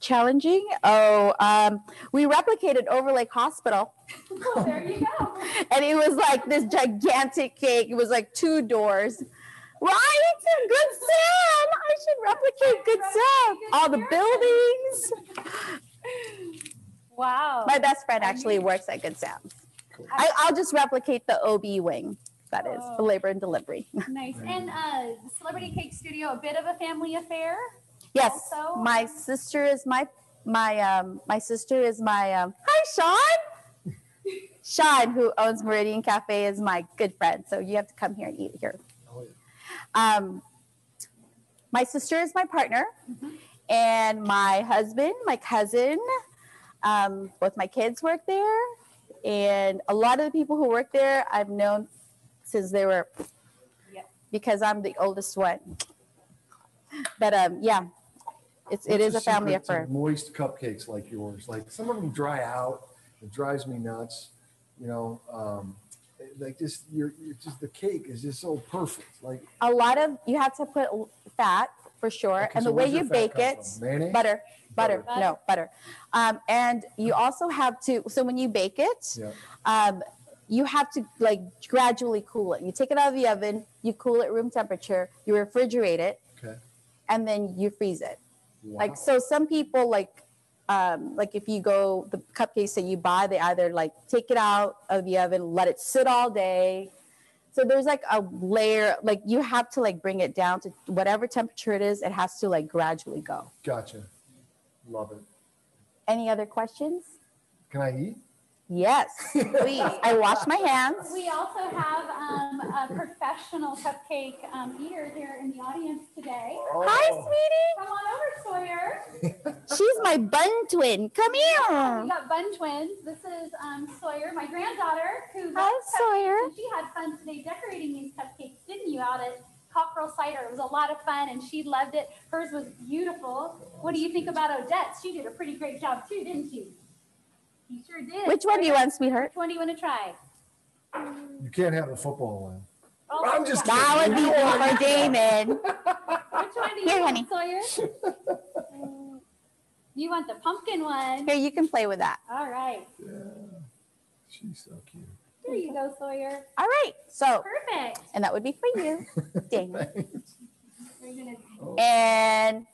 Challenging. Oh, um, we replicated Overlake Hospital, Oh, <laughs> there you go. <laughs> and it was like this gigantic cake. It was like two doors. Right? A good Sam. I should replicate good Sam. All the buildings. Wow. My best friend actually works at Good Sam. I, I'll just replicate the OB wing. That is for Oh. labor and delivery. <laughs> Nice. And uh, Celebrity Cake Studio, a bit of a family affair. Yes, Also, my sister is my my um my sister is my um hi Sean. <laughs> Sean, who owns Meridian Cafe, is my good friend. So you have to come here and eat here. Yeah. Um, my sister is my partner, Mm-hmm. and my husband, my cousin, um, both my kids work there, and a lot of the people who work there I've known since they were, Yep. because I'm the oldest one. But um, yeah, it's it What's is a family secret to affair. Moist cupcakes like yours. Like some of them dry out. It drives me nuts. You know, um, like just you're, you're just the cake is just so perfect. Like A lot of you have to put fat for sure, okay, and so the way you bake it, butter, butter, Butter. no butter, um, and you also have to. So when you bake it, Yeah. um, you have to like gradually cool it. You take it out of the oven, you cool it room temperature, you refrigerate it, Okay. and then you freeze it. Wow. Like so, some people like. Um, like if you go the cupcakes that you buy, they either like take it out of the oven, let it sit all day. So there's like a layer, like you have to like bring it down to whatever temperature it is. It has to like gradually go. Gotcha. Love it. Any other questions? Can I eat? Yes, please. <laughs> I wash my hands. We also have um, a professional cupcake um, eater here in the audience today. Hi, Oh, sweetie. Come on over, Sawyer. <laughs> She's my bun twin. Come here. We here. got Bun Twins. This is um, Sawyer, my granddaughter, who Hi, Sawyer. and She had fun today decorating these cupcakes, didn't you, out at Cockrell Cider? It was a lot of fun, and she loved it. Hers was beautiful. What do you think about Odette? She did a pretty great job too, didn't she? You sure did. Which one do you want, sweetheart? Which one do you want to try? You can't have the football one. Oh, I'm just yeah. That would be for Damon. <laughs> Which one do you Here, want, honey. Sawyer? you want the pumpkin one. Here, you can play with that. All right. Yeah. She's so cute. There you go, Sawyer. All right. So, Perfect. and that would be for you, <laughs> Damon. Thanks. We're gonna Oh, And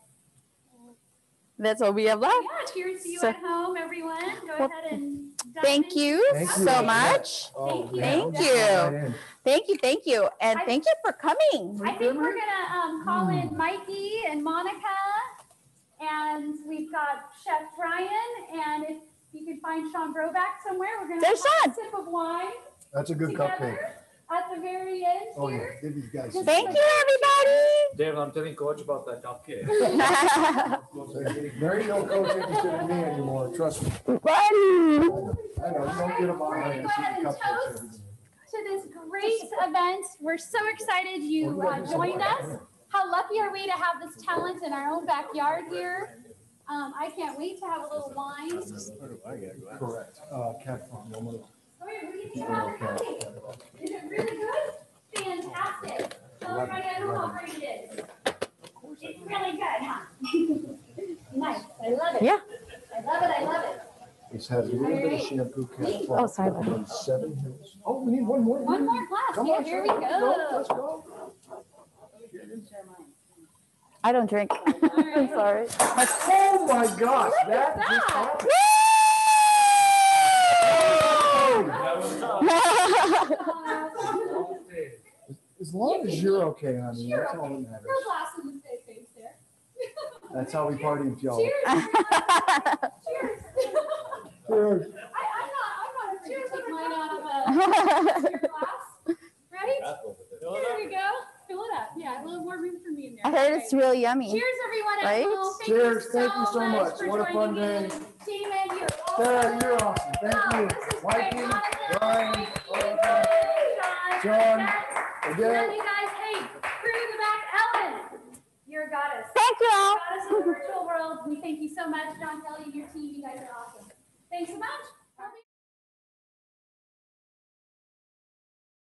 that's what we have left. Yeah, cheers to you So- at home, everyone. Go Well, ahead and. dive Thank in. you Thank so you. much. oh, Thank you. yeah, Thank you. dive right in. Thank you, thank you, and I- thank you for coming. I think we're gonna um, call in Mikey and Monica, and we've got Chef Brian, and if you can find Sean Broback somewhere, we're gonna have a Sean. sip of wine That's a good cupcake. Together at the very end Oh yeah, here. give these guys. Just Thank like- you, Dave, I'm telling coach about that cupcake. everybody. There ain't no coach interested in me anymore. Trust me. Buddy. I know. I know. You don't get a We're gonna behind go ahead and cupcakes every toast. day. To this great event, we're so excited you uh, joined us. How lucky are we to have this talent in our own backyard here? Um, I can't wait to have a little wine. Correct. Uh, cat farm. one more. Sawyer, what do you think about the cupcake? Is it really good? Fantastic. fantastic. Tell everybody at home how great it is. It's really good, huh? Nice, I love it. Yeah. I love it, I love it. This has a little bit of Champoux cap. Oh, sorry about And seven hills. Oh, we need one more. One more glass, Come yeah, on, here we Sharon, go. Let's go. I don't drink. <laughs> I'm sorry. Oh my gosh, that just happened. As long as you're okay, honey, that's all that matters. No glass in the face face there. That's how we party in Puyallup. Cheers. Cheers. Cheers. I, I'm not, I'm not afraid to take mine out of a your <laughs> glass. Ready? There we go. Fill it up. Yeah, a little more room for me in there. I heard it's Okay. really yummy. Cheers, everyone at Right? home. Thank Cheers. you Thank you so much. for What a fun joining day. in. Damon, you're awesome. Sarah, you're awesome. Thank Oh, you. this is Mikey, great. Jonathan, Brian, Mikey, John, John. again. Love you guys. Hey, crew in the back, Ellen, you're a goddess. Thank you all. Goddess of the virtual world. We thank you so much. John Kelly, your team, you guys are awesome. Thanks so much.